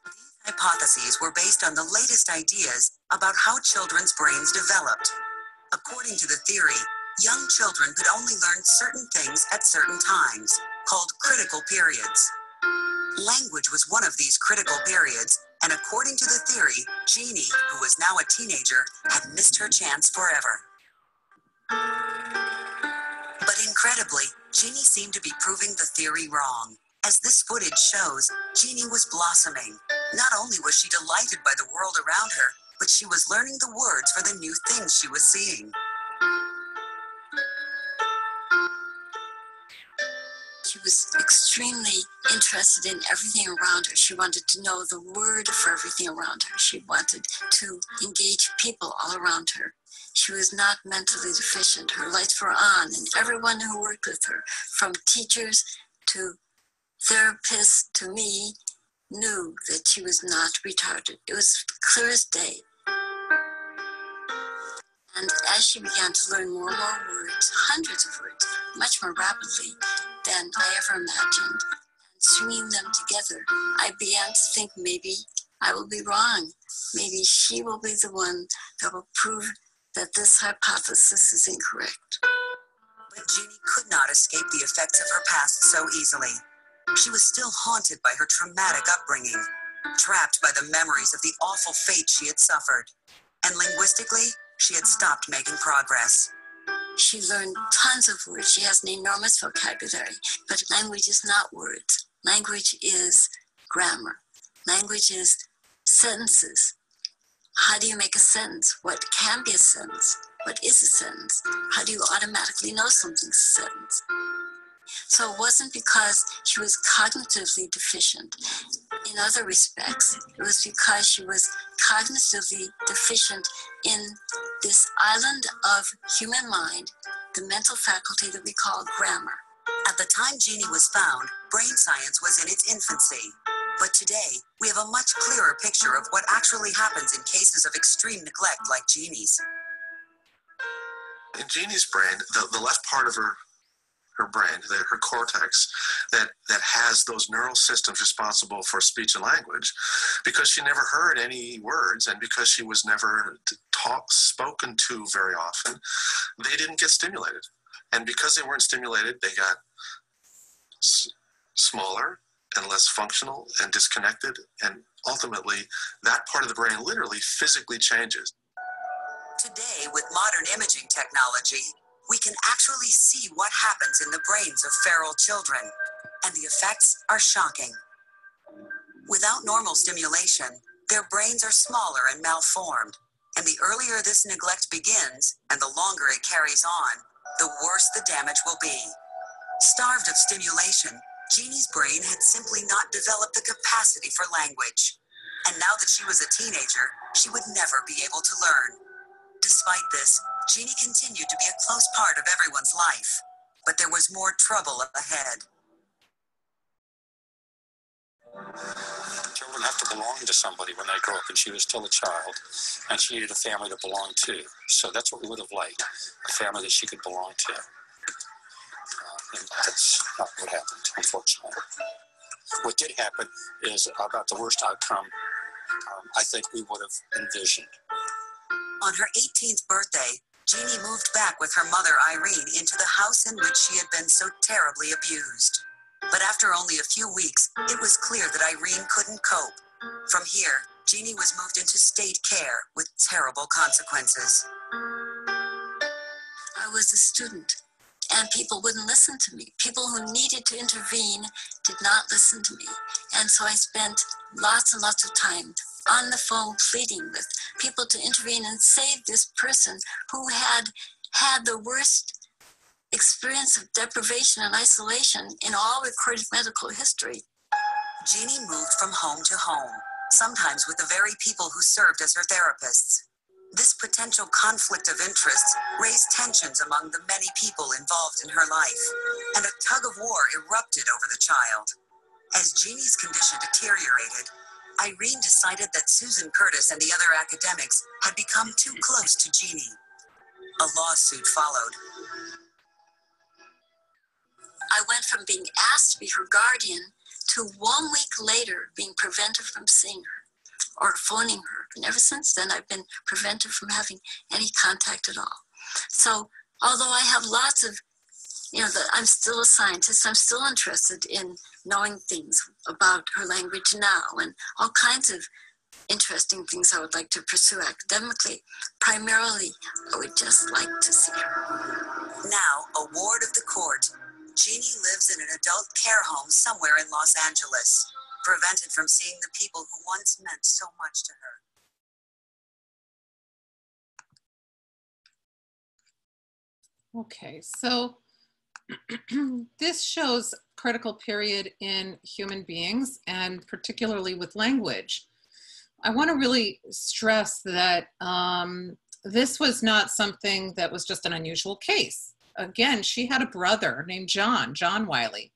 These hypotheses were based on the latest ideas about how children's brains developed. According to the theory, young children could only learn certain things at certain times, called critical periods. Language was one of these critical periods, and according to the theory, Genie, who was now a teenager, had missed her chance forever. But incredibly, Genie seemed to be proving the theory wrong. As this footage shows, Genie was blossoming. Not only was she delighted by the world around her, but she was learning the words for the new things she was seeing. She was extremely interested in everything around her. She wanted to know the word for everything around her. She wanted to engage people all around her. She was not mentally deficient. Her lights were on, and everyone who worked with her, from teachers to therapists to me, knew that she was not retarded. It was clear as day. And as she began to learn more and more words, hundreds of words, much more rapidly than I ever imagined, and stringing them together, I began to think maybe I will be wrong. Maybe she will be the one that will prove that this hypothesis is incorrect. But Genie could not escape the effects of her past so easily. She was still haunted by her traumatic upbringing, trapped by the memories of the awful fate she had suffered. And linguistically, she had stopped making progress. She learned tons of words. She has an enormous vocabulary, but language is not words. Language is grammar. Language is sentences. How do you make a sentence? What can be a sentence? What is a sentence? How do you automatically know something's a sentence? So it wasn't because she was cognitively deficient. In other respects, it was because she was cognitively deficient in this island of human mind, the mental faculty that we call grammar. At the time Genie was found, brain science was in its infancy. But today, we have a much clearer picture of what actually happens in cases of extreme neglect like Genie's. In Genie's brain, the, the left part of her her brain, the, her cortex, that, that has those neural systems responsible for speech and language, because she never heard any words and because she was never taught, spoken to very often, they didn't get stimulated. And because they weren't stimulated, they got s- smaller and less functional and disconnected. And ultimately, that part of the brain literally physically changes. Today, with modern imaging technology, we can actually see what happens in the brains of feral children, and the effects are shocking. Without normal stimulation, their brains are smaller and malformed, and the earlier this neglect begins and the longer it carries on, the worse the damage will be. Starved of stimulation, Genie's brain had simply not developed the capacity for language. And now that she was a teenager, she would never be able to learn. Despite this, Genie continued to be a close part of everyone's life, but there was more trouble ahead. Children have to belong to somebody when they grow up, and she was still a child, and she needed a family to belong to. So that's what we would have liked a family that she could belong to. Uh, and that's not what happened, unfortunately. What did happen is about the worst outcome um, I think we would have envisioned. On her 18th birthday, Genie moved back with her mother Irene into the house in which she had been so terribly abused. But after only a few weeks, it was clear that Irene couldn't cope. From here, Genie was moved into state care with terrible consequences. I was a student, and people wouldn't listen to me. People who needed to intervene did not listen to me. And so I spent lots and lots of time on the phone pleading with people to intervene and save this person who had had the worst experience of deprivation and isolation in all recorded medical history. Genie moved from home to home, sometimes with the very people who served as her therapists. This potential conflict of interests raised tensions among the many people involved in her life, and a tug of war erupted over the child. As Genie's condition deteriorated, Irene decided that Susan Curtiss and the other academics had become too close to Genie. A lawsuit followed. I went from being asked to be her guardian to one week later being prevented from seeing her or phoning her. And ever since then, I've been prevented from having any contact at all. So, although I have lots of, you know, the, I'm still a scientist, I'm still interested in knowing things about her language now and all kinds of interesting things I would like to pursue academically. Primarily, I would just like to see her. Now, a ward of the court, Genie lives in an adult care home somewhere in Los Angeles, prevented from seeing the people who once meant so much to her. Okay, so this shows critical period in human beings and particularly with language. I want to really stress that um, this was not something that was just an unusual case. Again, she had a brother named John, John Wiley,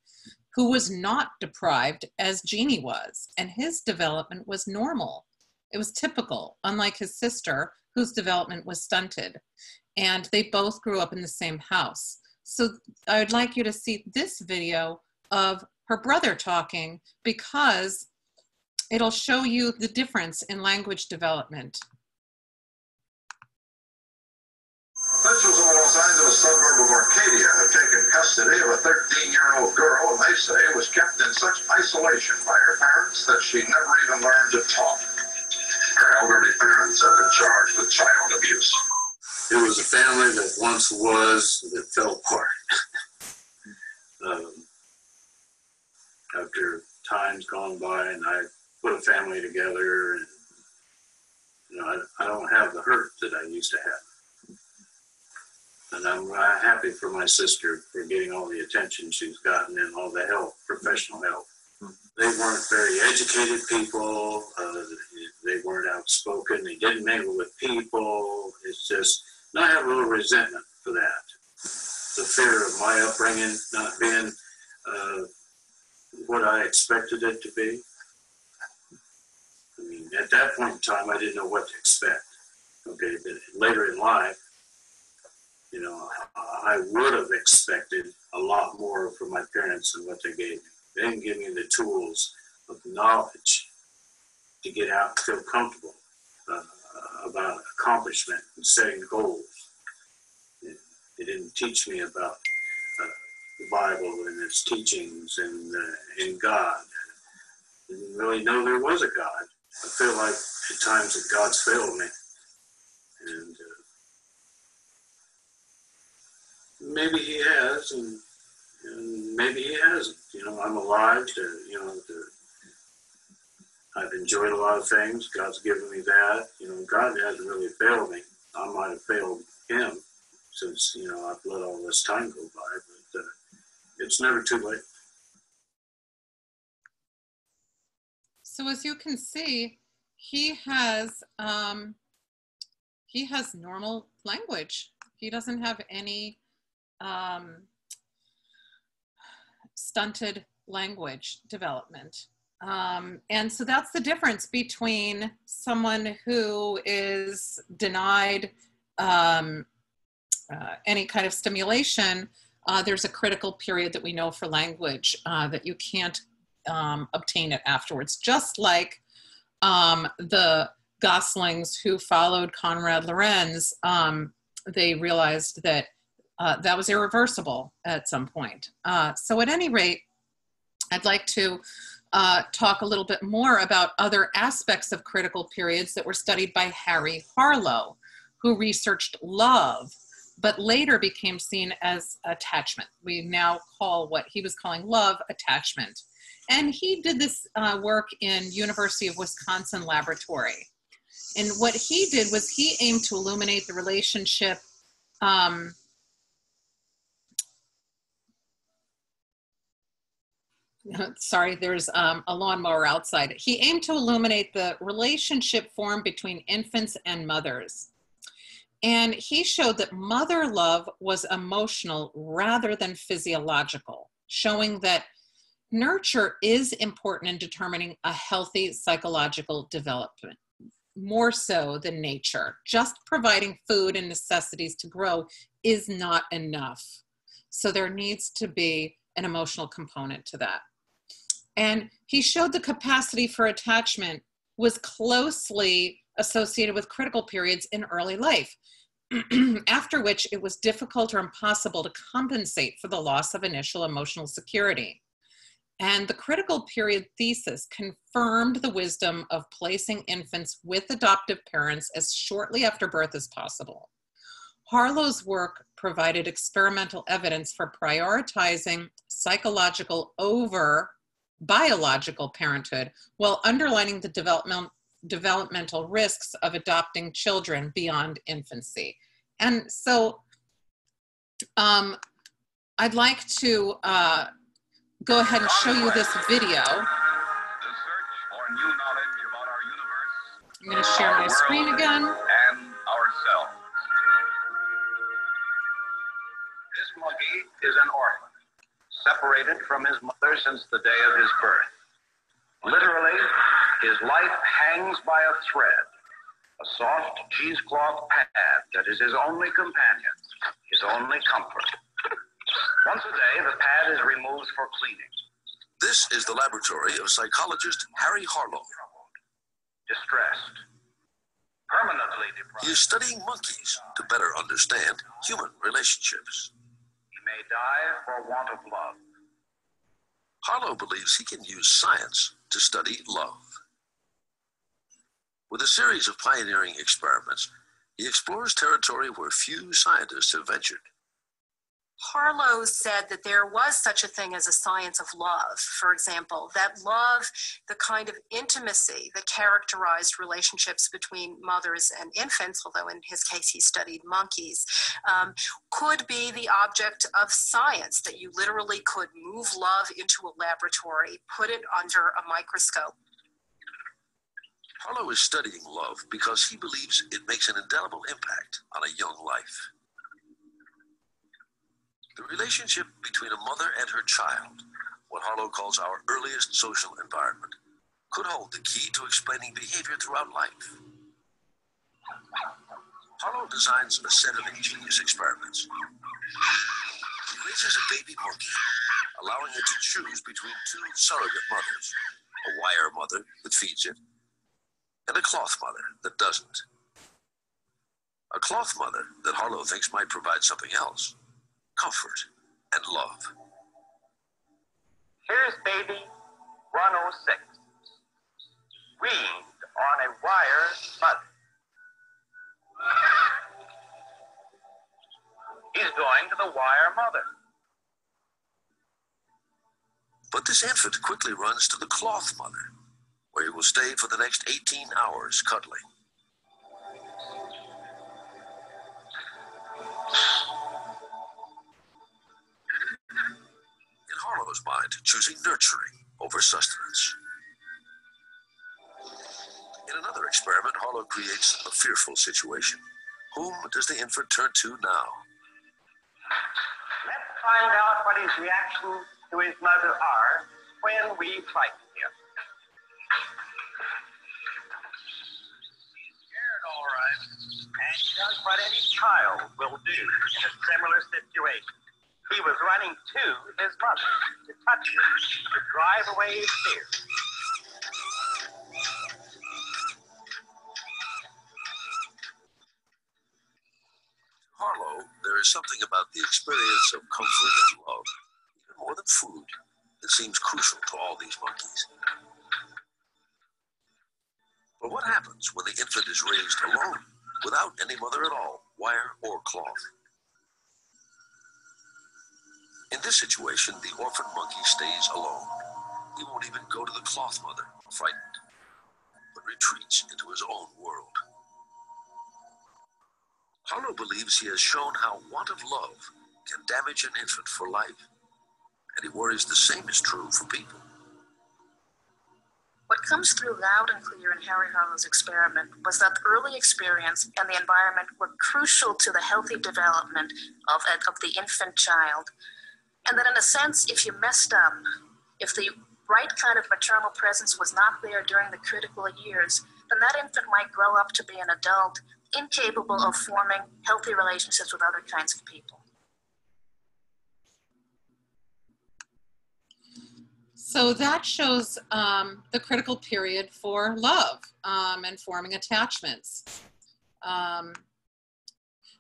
who was not deprived as Genie was, and his development was normal. It was typical, unlike his sister, whose development was stunted. And they both grew up in the same house. So I would like you to see this video of her brother talking because it'll show you the difference in language development. Officials in the Los Angeles suburb of Arcadia have taken custody of a 13-year-old girl, and they say was kept in such isolation by her parents that she never even learned to talk. Her elderly parents have been charged with child abuse. It was a family that once was that fell apart. um, after time's gone by, and I put a family together, and you know, I, I don't have the hurt that I used to have and I'm uh, happy for my sister for getting all the attention she's gotten and all the help, professional help. They weren't very educated people. Uh, they weren't outspoken. They didn't mingle with people. It's just, and I have a little resentment for that. The fear of my upbringing not being uh, what I expected it to be. I mean, at that point in time, I didn't know what to expect. Okay, but later in life, you know, I would have expected a lot more from my parents than what they gave me. They didn't give me the tools of knowledge to get out and feel comfortable uh, about accomplishment and setting goals. They didn't teach me about the Bible and its teachings and uh, in God. I didn't really know there was a God. I feel like at times that God's failed me. And uh, maybe he has, and, and maybe he hasn't. You know, I'm alive to, you know, to I've enjoyed a lot of things. God's given me that. You know, God hasn't really failed me. I might have failed Him since you know I've let all this time go by, but never too late. So as you can see, he has um, he has normal language. He doesn't have any um, stunted language development. Um, and so that's the difference between someone who is denied um, uh, any kind of stimulation. Uh, there's a critical period that we know for language uh, that you can't um, obtain it afterwards, just like um, the Goslings who followed Konrad Lorenz, um, they realized that uh, that was irreversible at some point. Uh, so, at any rate, I'd like to uh, talk a little bit more about other aspects of critical periods that were studied by Harry Harlow, who researched love, but later became seen as attachment. We now call what he was calling love attachment. And he did this uh, work in University of Wisconsin Laboratory. And what he did was he aimed to illuminate the relationship um, sorry, there's um, a lawnmower outside. He aimed to illuminate the relationship formed between infants and mothers. And he showed that mother love was emotional rather than physiological, showing that nurture is important in determining a healthy psychological development, more so than nature. Just providing food and necessities to grow is not enough. So there needs to be an emotional component to that. And he showed the capacity for attachment was closely associated with critical periods in early life, after which it was difficult or impossible to compensate for the loss of initial emotional security. And the critical period thesis confirmed the wisdom of placing infants with adoptive parents as shortly after birth as possible. Harlow's work provided experimental evidence for prioritizing psychological over biological parenthood while underlining the development, developmental risks of adopting children beyond infancy. And so um, I'd like to uh, go ahead and show you this video. I'm going to share my screen again. And ourselves. This monkey is an orphan separated from his mother since the day of his birth. Literally, his life hangs by a thread, a soft cheesecloth pad that is his only companion, his only comfort. Once a day, the pad is removed for cleaning. This is the laboratory of psychologist Harry Harlow. Distressed. Permanently deprived. He is studying monkeys to better understand human relationships He may die for want of love. Harlow believes he can use science to study love. With a series of pioneering experiments, he explores territory where few scientists have ventured. Harlow said that there was such a thing as a science of love, for example, that love, the kind of intimacy that characterized relationships between mothers and infants, although in his case he studied monkeys, um, could be the object of science, that you literally could move love into a laboratory, put it under a microscope. Harlow is studying love because he believes it makes an indelible impact on a young life. The relationship between a mother and her child, what Harlow calls our earliest social environment, could hold the key to explaining behavior throughout life. Harlow designs a set of ingenious experiments. He raises a baby monkey, allowing it to choose between two surrogate mothers a wire mother that feeds it, and a cloth mother that doesn't. A cloth mother that Harlow thinks might provide something else comfort, and love. Here's baby 106, weaned on a wire mother. He's going to the wire mother. But this infant quickly runs to the cloth mother, where he will will stay for the next 18 hours cuddling. Harlow's mind, choosing nurturing over sustenance. In another experiment, Harlow creates a fearful situation. Whom does the infant turn to now? Let's find out what his reactions to his mother are when we frighten him. He's scared, all right. And he does what any child will do in a similar situation. He was running to his mother to touch her, to drive away his fears. Harlow, there is something about the experience of comfort and love, even more than food, that seems crucial to all these monkeys. But what happens when the infant is raised alone, without any mother at all, wire or cloth? In this situation, the orphan monkey stays alone. He won't even go to the cloth mother, frightened, but retreats into his own world. Harlow believes he has shown how want of love can damage an infant for life, and he worries the same is true for people. What comes through loud and clear in Harry Harlow's experiment was that early experience and the environment were crucial to the healthy development of, of the infant child. And that in a sense, if you messed up, if the right kind of maternal presence was not there during the critical years, then that infant might grow up to be an adult incapable of forming healthy relationships with other kinds of people. So that shows um, the critical period for love um, and forming attachments. Um,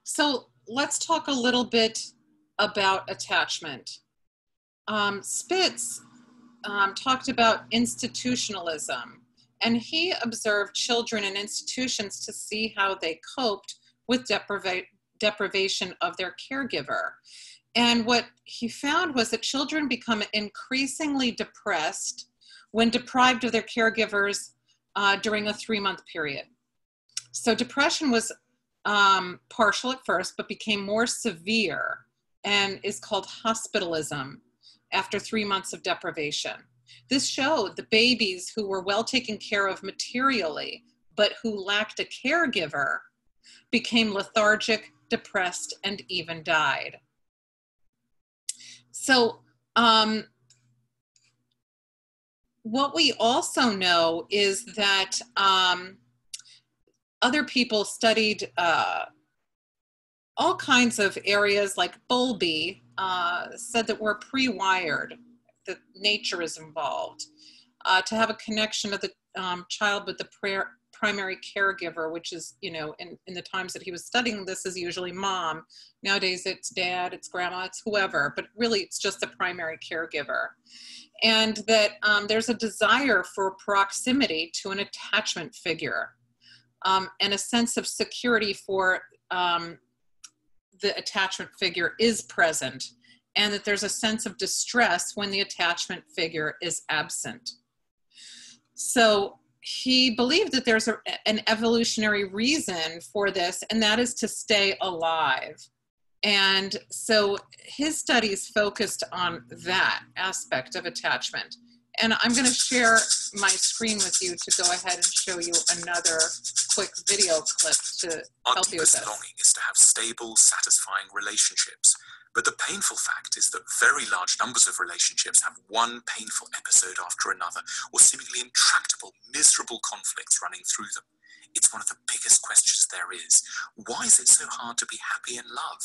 so let's talk a little bit about attachment. Um, Spitz um, talked about institutionalism, and he observed children in institutions to see how they coped with depriva- deprivation of their caregiver. And what he found was that children become increasingly depressed when deprived of their caregivers uh, during a three month period. So, depression was um, partial at first, but became more severe and is called hospitalism after three months of deprivation. This showed the babies who were well taken care of materially, but who lacked a caregiver, became lethargic, depressed, and even died. So, um, what we also know is that um, other people studied uh, all kinds of areas like Bowlby uh, said that we're pre-wired, that nature is involved, uh, to have a connection of the um, child with the prayer, primary caregiver, which is, you know, in, in the times that he was studying this is usually mom. Nowadays it's dad, it's grandma, it's whoever, but really it's just the primary caregiver. And that um, there's a desire for proximity to an attachment figure um, and a sense of security for um, the attachment figure is present and that there's a sense of distress when the attachment figure is absent. So he believed that there's a, an evolutionary reason for this, and that is to stay alive. And so his studies focused on that aspect of attachment. And I'm going to share my screen with you to go ahead and show you another quick video clip to Our help you with this. longing is to have stable, satisfying relationships. But the painful fact is that very large numbers of relationships have one painful episode after another, or seemingly intractable, miserable conflicts running through them. It's one of the biggest questions there is. Why is it so hard to be happy in love?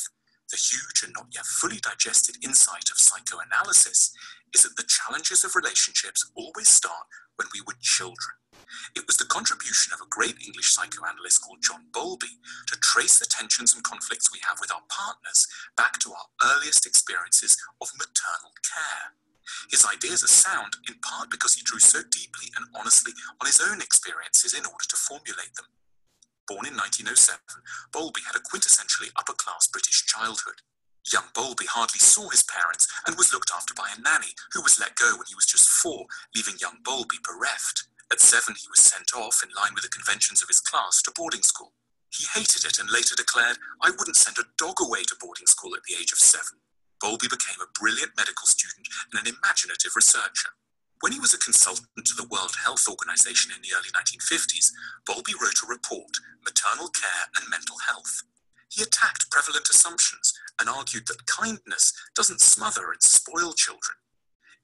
The huge and not yet fully digested insight of psychoanalysis is that the challenges of relationships always start when we were children. It was the contribution of a great English psychoanalyst called John Bowlby to trace the tensions and conflicts we have with our partners back to our earliest experiences of maternal care. His ideas are sound in part because he drew so deeply and honestly on his own experiences in order to formulate them. Born in 1907, Bowlby had a quintessentially upper class British childhood. Young Bowlby hardly saw his parents and was looked after by a nanny who was let go when he was just four, leaving young Bowlby bereft. At seven, he was sent off, in line with the conventions of his class, to boarding school. He hated it and later declared, I wouldn't send a dog away to boarding school at the age of seven. Bowlby became a brilliant medical student and an imaginative researcher. When he was a consultant to the World Health Organization in the early 1950s, Bowlby wrote a report, Maternal Care and Mental Health. He attacked prevalent assumptions and argued that kindness doesn't smother and spoil children.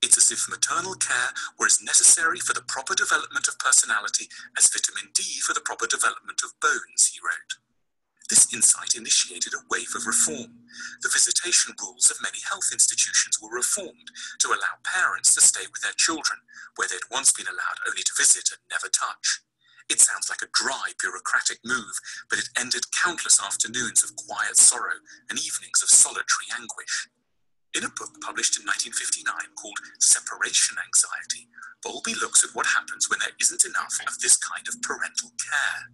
It's as if maternal care were as necessary for the proper development of personality as vitamin D for the proper development of bones, he wrote. This insight initiated a wave of reform. The visitation rules of many health institutions were reformed to allow parents to stay with their children, where they'd once been allowed only to visit and never touch. It sounds like a dry, bureaucratic move, but it ended countless afternoons of quiet sorrow and evenings of solitary anguish. In a book published in 1959 called Separation Anxiety, Bowlby looks at what happens when there isn't enough of this kind of parental care.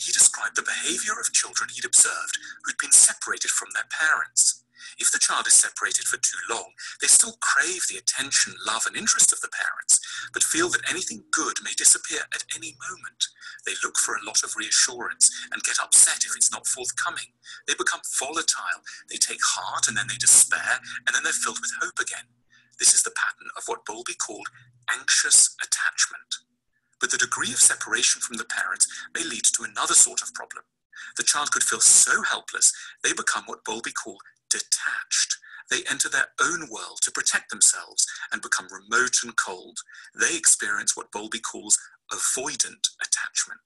He described the behavior of children he'd observed who'd been separated from their parents. If the child is separated for too long, they still crave the attention, love, and interest of the parents, but feel that anything good may disappear at any moment. They look for a lot of reassurance and get upset if it's not forthcoming. They become volatile, they take heart and then they despair, and then they're filled with hope again. This is the pattern of what Bowlby called anxious attachment. But the degree of separation from the parents may lead to another sort of problem. The child could feel so helpless, they become what Bowlby called detached. They enter their own world to protect themselves and become remote and cold. They experience what Bowlby calls avoidant attachment.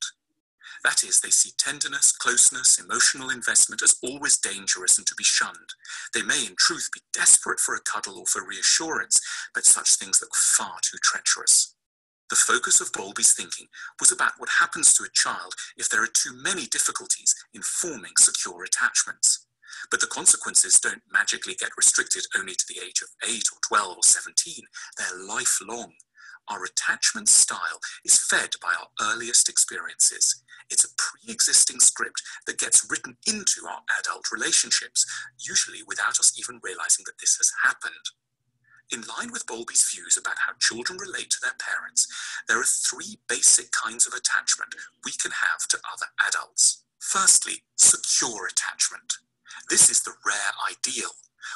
That is, they see tenderness, closeness, emotional investment as always dangerous and to be shunned. They may, in truth, be desperate for a cuddle or for reassurance, but such things look far too treacherous. The focus of Bowlby's thinking was about what happens to a child if there are too many difficulties in forming secure attachments. But the consequences don't magically get restricted only to the age of 8 or 12 or 17. They're lifelong. Our attachment style is fed by our earliest experiences. It's a pre existing script that gets written into our adult relationships, usually without us even realizing that this has happened. In line with Bowlby's views about how children relate to their parents, there are three basic kinds of attachment we can have to other adults. Firstly, secure attachment. This is the rare ideal.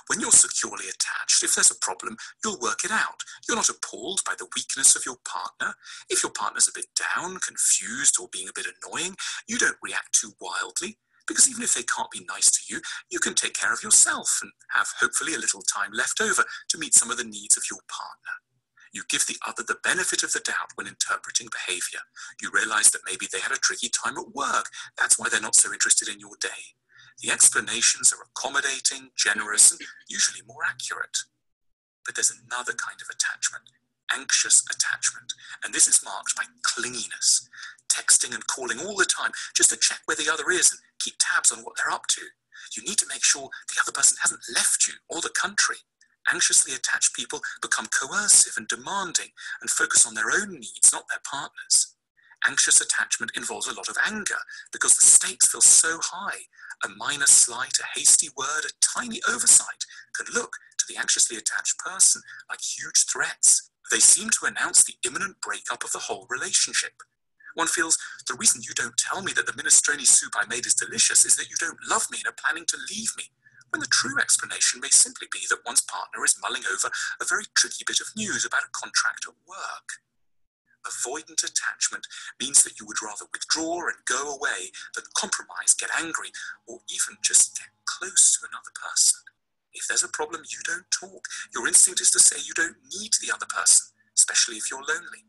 When you're securely attached, if there's a problem, you'll work it out. You're not appalled by the weakness of your partner. If your partner's a bit down, confused, or being a bit annoying, you don't react too wildly. Because even if they can't be nice to you, you can take care of yourself and have hopefully a little time left over to meet some of the needs of your partner. You give the other the benefit of the doubt when interpreting behavior. You realize that maybe they had a tricky time at work. That's why they're not so interested in your day. The explanations are accommodating, generous, and usually more accurate. But there's another kind of attachment, anxious attachment, and this is marked by clinginess, texting and calling all the time just to check where the other is and keep tabs on what they're up to. You need to make sure the other person hasn't left you or the country. Anxiously attached people become coercive and demanding and focus on their own needs, not their partners. Anxious attachment involves a lot of anger because the stakes feel so high. A minor slight, a hasty word, a tiny oversight can look to the anxiously attached person like huge threats. They seem to announce the imminent breakup of the whole relationship. One feels the reason you don't tell me that the minestrone soup I made is delicious is that you don't love me and are planning to leave me, when the true explanation may simply be that one's partner is mulling over a very tricky bit of news about a contract at work. Avoidant attachment means that you would rather withdraw and go away than compromise, get angry, or even just get close to another person. If there's a problem, you don't talk. Your instinct is to say you don't need the other person, especially if you're lonely.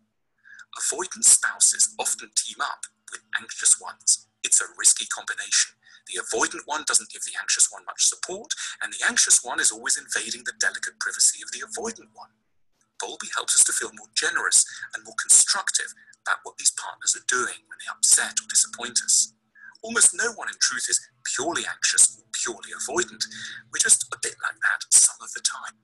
Avoidant spouses often team up with anxious ones. It's a risky combination. The avoidant one doesn't give the anxious one much support, and the anxious one is always invading the delicate privacy of the avoidant one. Bowlby helps us to feel more generous and more constructive about what these partners are doing when they upset or disappoint us. Almost no one in truth is purely anxious or purely avoidant. We're just a bit like that some of the time.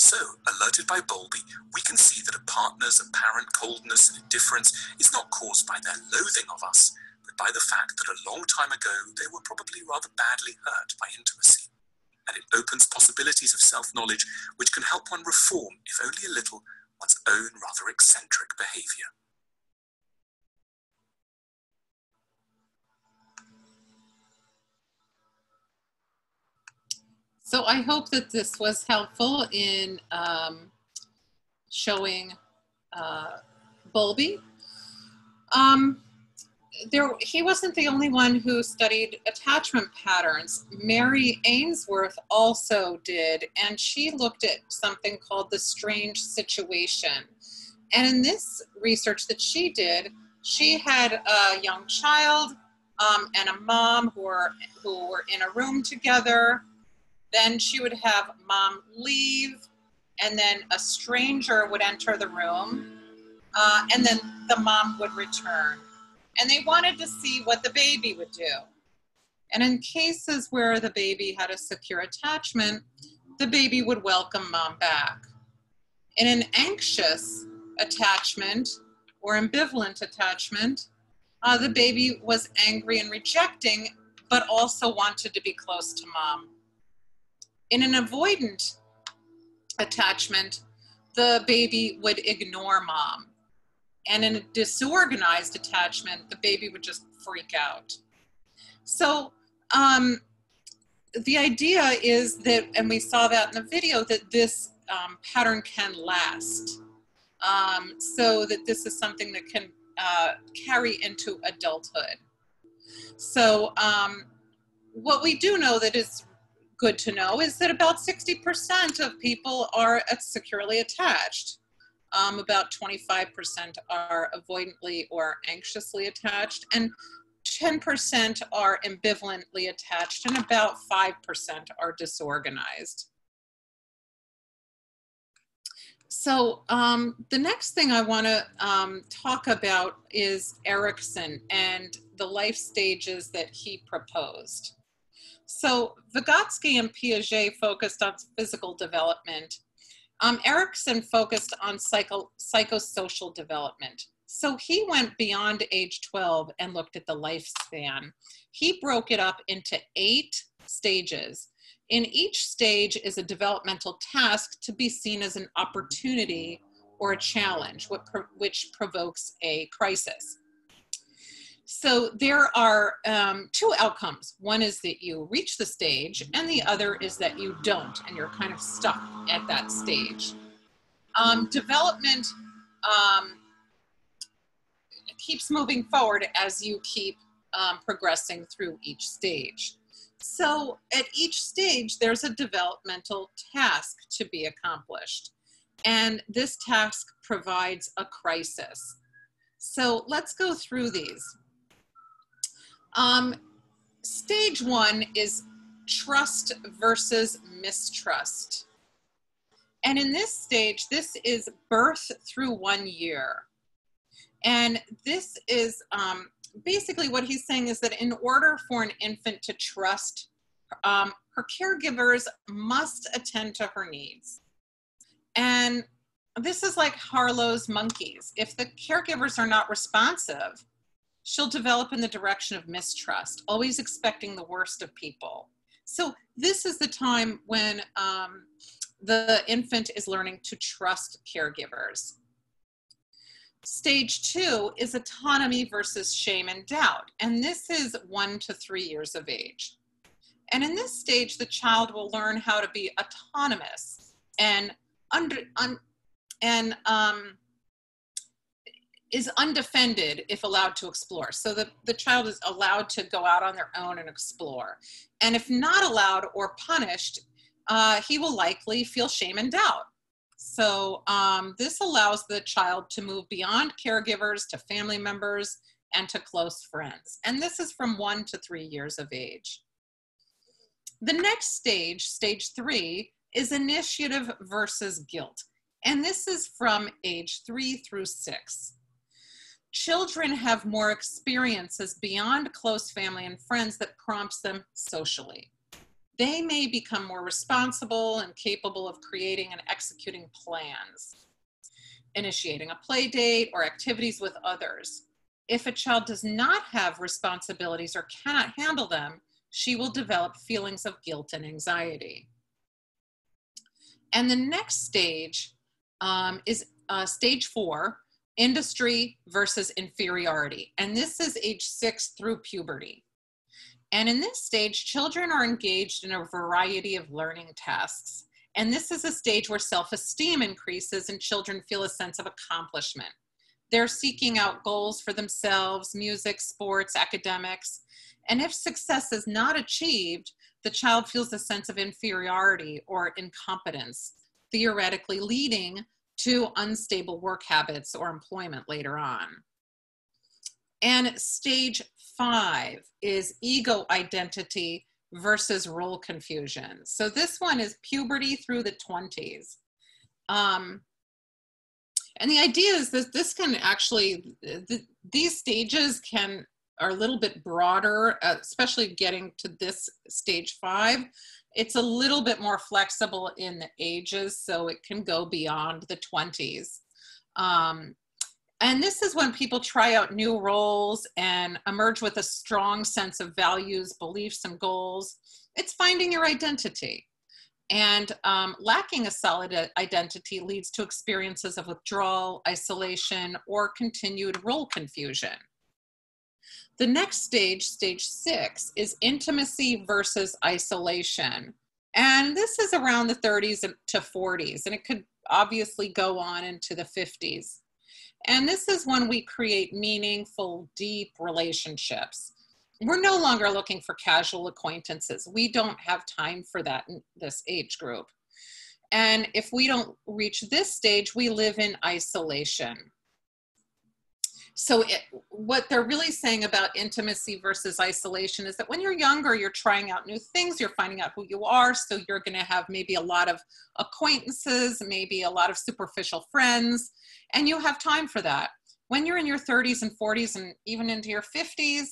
So, alerted by Bowlby, we can see that a partner's apparent coldness and indifference is not caused by their loathing of us, but by the fact that a long time ago they were probably rather badly hurt by intimacy. And it opens possibilities of self knowledge which can help one reform, if only a little, one's own rather eccentric behavior. So I hope that this was helpful in um, showing uh, Bowlby. Um, there, he wasn't the only one who studied attachment patterns. Mary Ainsworth also did, and she looked at something called the strange situation. And in this research that she did, she had a young child um, and a mom who were, who were in a room together. Then she would have mom leave, and then a stranger would enter the room, uh, and then the mom would return and they wanted to see what the baby would do. And in cases where the baby had a secure attachment, the baby would welcome mom back. In an anxious attachment or ambivalent attachment, uh, the baby was angry and rejecting, but also wanted to be close to mom. In an avoidant attachment, the baby would ignore mom and in a disorganized attachment, the baby would just freak out. So um, the idea is that, and we saw that in the video, that this um, pattern can last. Um, so that this is something that can uh, carry into adulthood. So um, what we do know that is good to know is that about 60% of people are securely attached. Um, about 25% are avoidantly or anxiously attached, and 10% are ambivalently attached, and about 5% are disorganized. So um, the next thing I want to um, talk about is Erikson and the life stages that he proposed. So Vygotsky and Piaget focused on physical development um, Erikson focused on psycho, psychosocial development. So he went beyond age 12 and looked at the lifespan. He broke it up into eight stages. In each stage is a developmental task to be seen as an opportunity or a challenge, which provokes a crisis. So there are um, two outcomes. One is that you reach the stage, and the other is that you don't, and you're kind of stuck at that stage. Um, development um, keeps moving forward as you keep um, progressing through each stage. So at each stage, there's a developmental task to be accomplished. And this task provides a crisis. So let's go through these. Um, stage one is trust versus mistrust. And in this stage, this is birth through one year. And this is um, basically what he's saying is that in order for an infant to trust, um, her caregivers must attend to her needs. And this is like Harlow's monkeys. If the caregivers are not responsive, she'll develop in the direction of mistrust, always expecting the worst of people. So this is the time when um, the infant is learning to trust caregivers. Stage two is autonomy versus shame and doubt. And this is one to three years of age. And in this stage, the child will learn how to be autonomous and under, un, and um, is undefended if allowed to explore. So the, the child is allowed to go out on their own and explore. And if not allowed or punished, uh, he will likely feel shame and doubt. So um, this allows the child to move beyond caregivers to family members and to close friends. And this is from one to three years of age. The next stage, stage three, is initiative versus guilt. And this is from age three through six. Children have more experiences beyond close family and friends that prompts them socially. They may become more responsible and capable of creating and executing plans, initiating a play date or activities with others. If a child does not have responsibilities or cannot handle them, she will develop feelings of guilt and anxiety. And the next stage um, is uh, stage four, industry versus inferiority. And this is age six through puberty. And in this stage, children are engaged in a variety of learning tasks. And this is a stage where self esteem increases and children feel a sense of accomplishment. They're seeking out goals for themselves, music, sports, academics. And if success is not achieved, the child feels a sense of inferiority or incompetence, theoretically leading to unstable work habits or employment later on. And stage five is ego identity versus role confusion. So this one is puberty through the 20s. Um, and the idea is that this can actually, th these stages can are a little bit broader, uh, especially getting to this stage five. It's a little bit more flexible in the ages, so it can go beyond the 20s. Um, and this is when people try out new roles and emerge with a strong sense of values, beliefs, and goals. It's finding your identity. And um, lacking a solid identity leads to experiences of withdrawal, isolation, or continued role confusion. The next stage, stage six, is intimacy versus isolation. And this is around the 30s to 40s, and it could obviously go on into the 50s. And this is when we create meaningful, deep relationships. We're no longer looking for casual acquaintances. We don't have time for that in this age group. And if we don't reach this stage, we live in isolation. So, it, what they're really saying about intimacy versus isolation is that when you're younger, you're trying out new things, you're finding out who you are. So, you're going to have maybe a lot of acquaintances, maybe a lot of superficial friends, and you have time for that. When you're in your 30s and 40s and even into your 50s,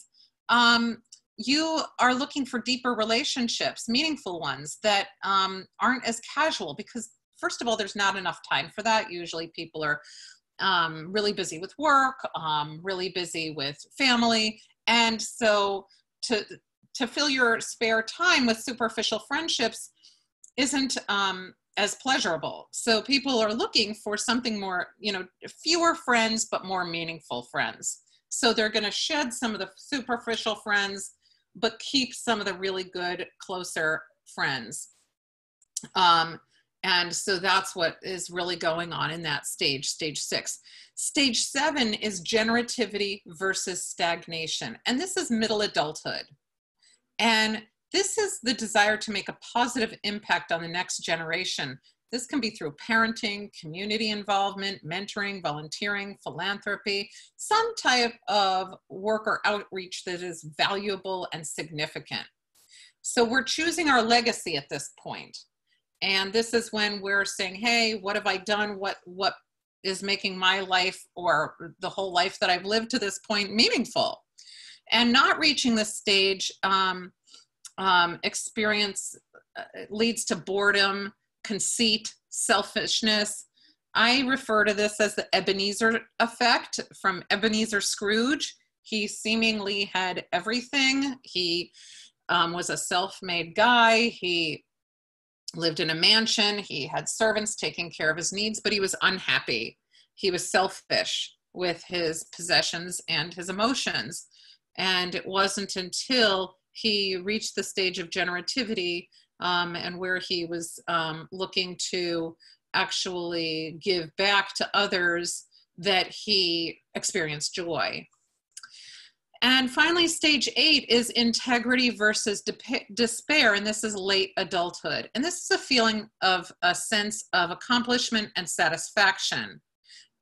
um, you are looking for deeper relationships, meaningful ones that um, aren't as casual because, first of all, there's not enough time for that. Usually people are um, really busy with work, um, really busy with family. And so to, to fill your spare time with superficial friendships isn't um, as pleasurable. So people are looking for something more, you know, fewer friends, but more meaningful friends. So they're going to shed some of the superficial friends, but keep some of the really good, closer friends. Um, and so that's what is really going on in that stage, stage six. Stage seven is generativity versus stagnation. And this is middle adulthood. And this is the desire to make a positive impact on the next generation. This can be through parenting, community involvement, mentoring, volunteering, philanthropy, some type of work or outreach that is valuable and significant. So we're choosing our legacy at this point. And this is when we're saying, hey, what have I done? What, what is making my life or the whole life that I've lived to this point meaningful? And not reaching this stage um, um, experience uh, leads to boredom, conceit, selfishness. I refer to this as the Ebenezer effect from Ebenezer Scrooge. He seemingly had everything. He um, was a self made guy. He lived in a mansion. He had servants taking care of his needs, but he was unhappy. He was selfish with his possessions and his emotions. And it wasn't until he reached the stage of generativity um, and where he was um, looking to actually give back to others that he experienced joy. And finally, stage eight is integrity versus despair, and this is late adulthood. And this is a feeling of a sense of accomplishment and satisfaction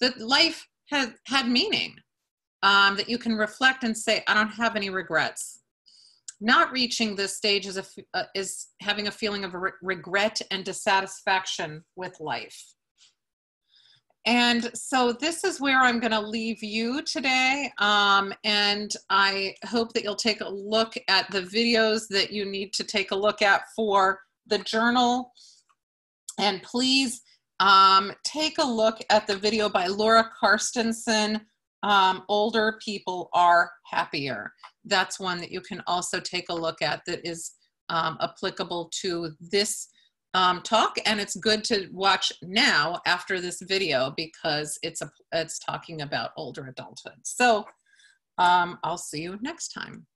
that life has had meaning, um, that you can reflect and say, I don't have any regrets not reaching this stage is, a, uh, is having a feeling of re regret and dissatisfaction with life. And so this is where I'm going to leave you today. Um, and I hope that you'll take a look at the videos that you need to take a look at for the journal. And please um, take a look at the video by Laura Carstensen, um, Older People Are Happier that's one that you can also take a look at that is um, applicable to this um, talk and it's good to watch now after this video because it's a it's talking about older adulthood. So um, I'll see you next time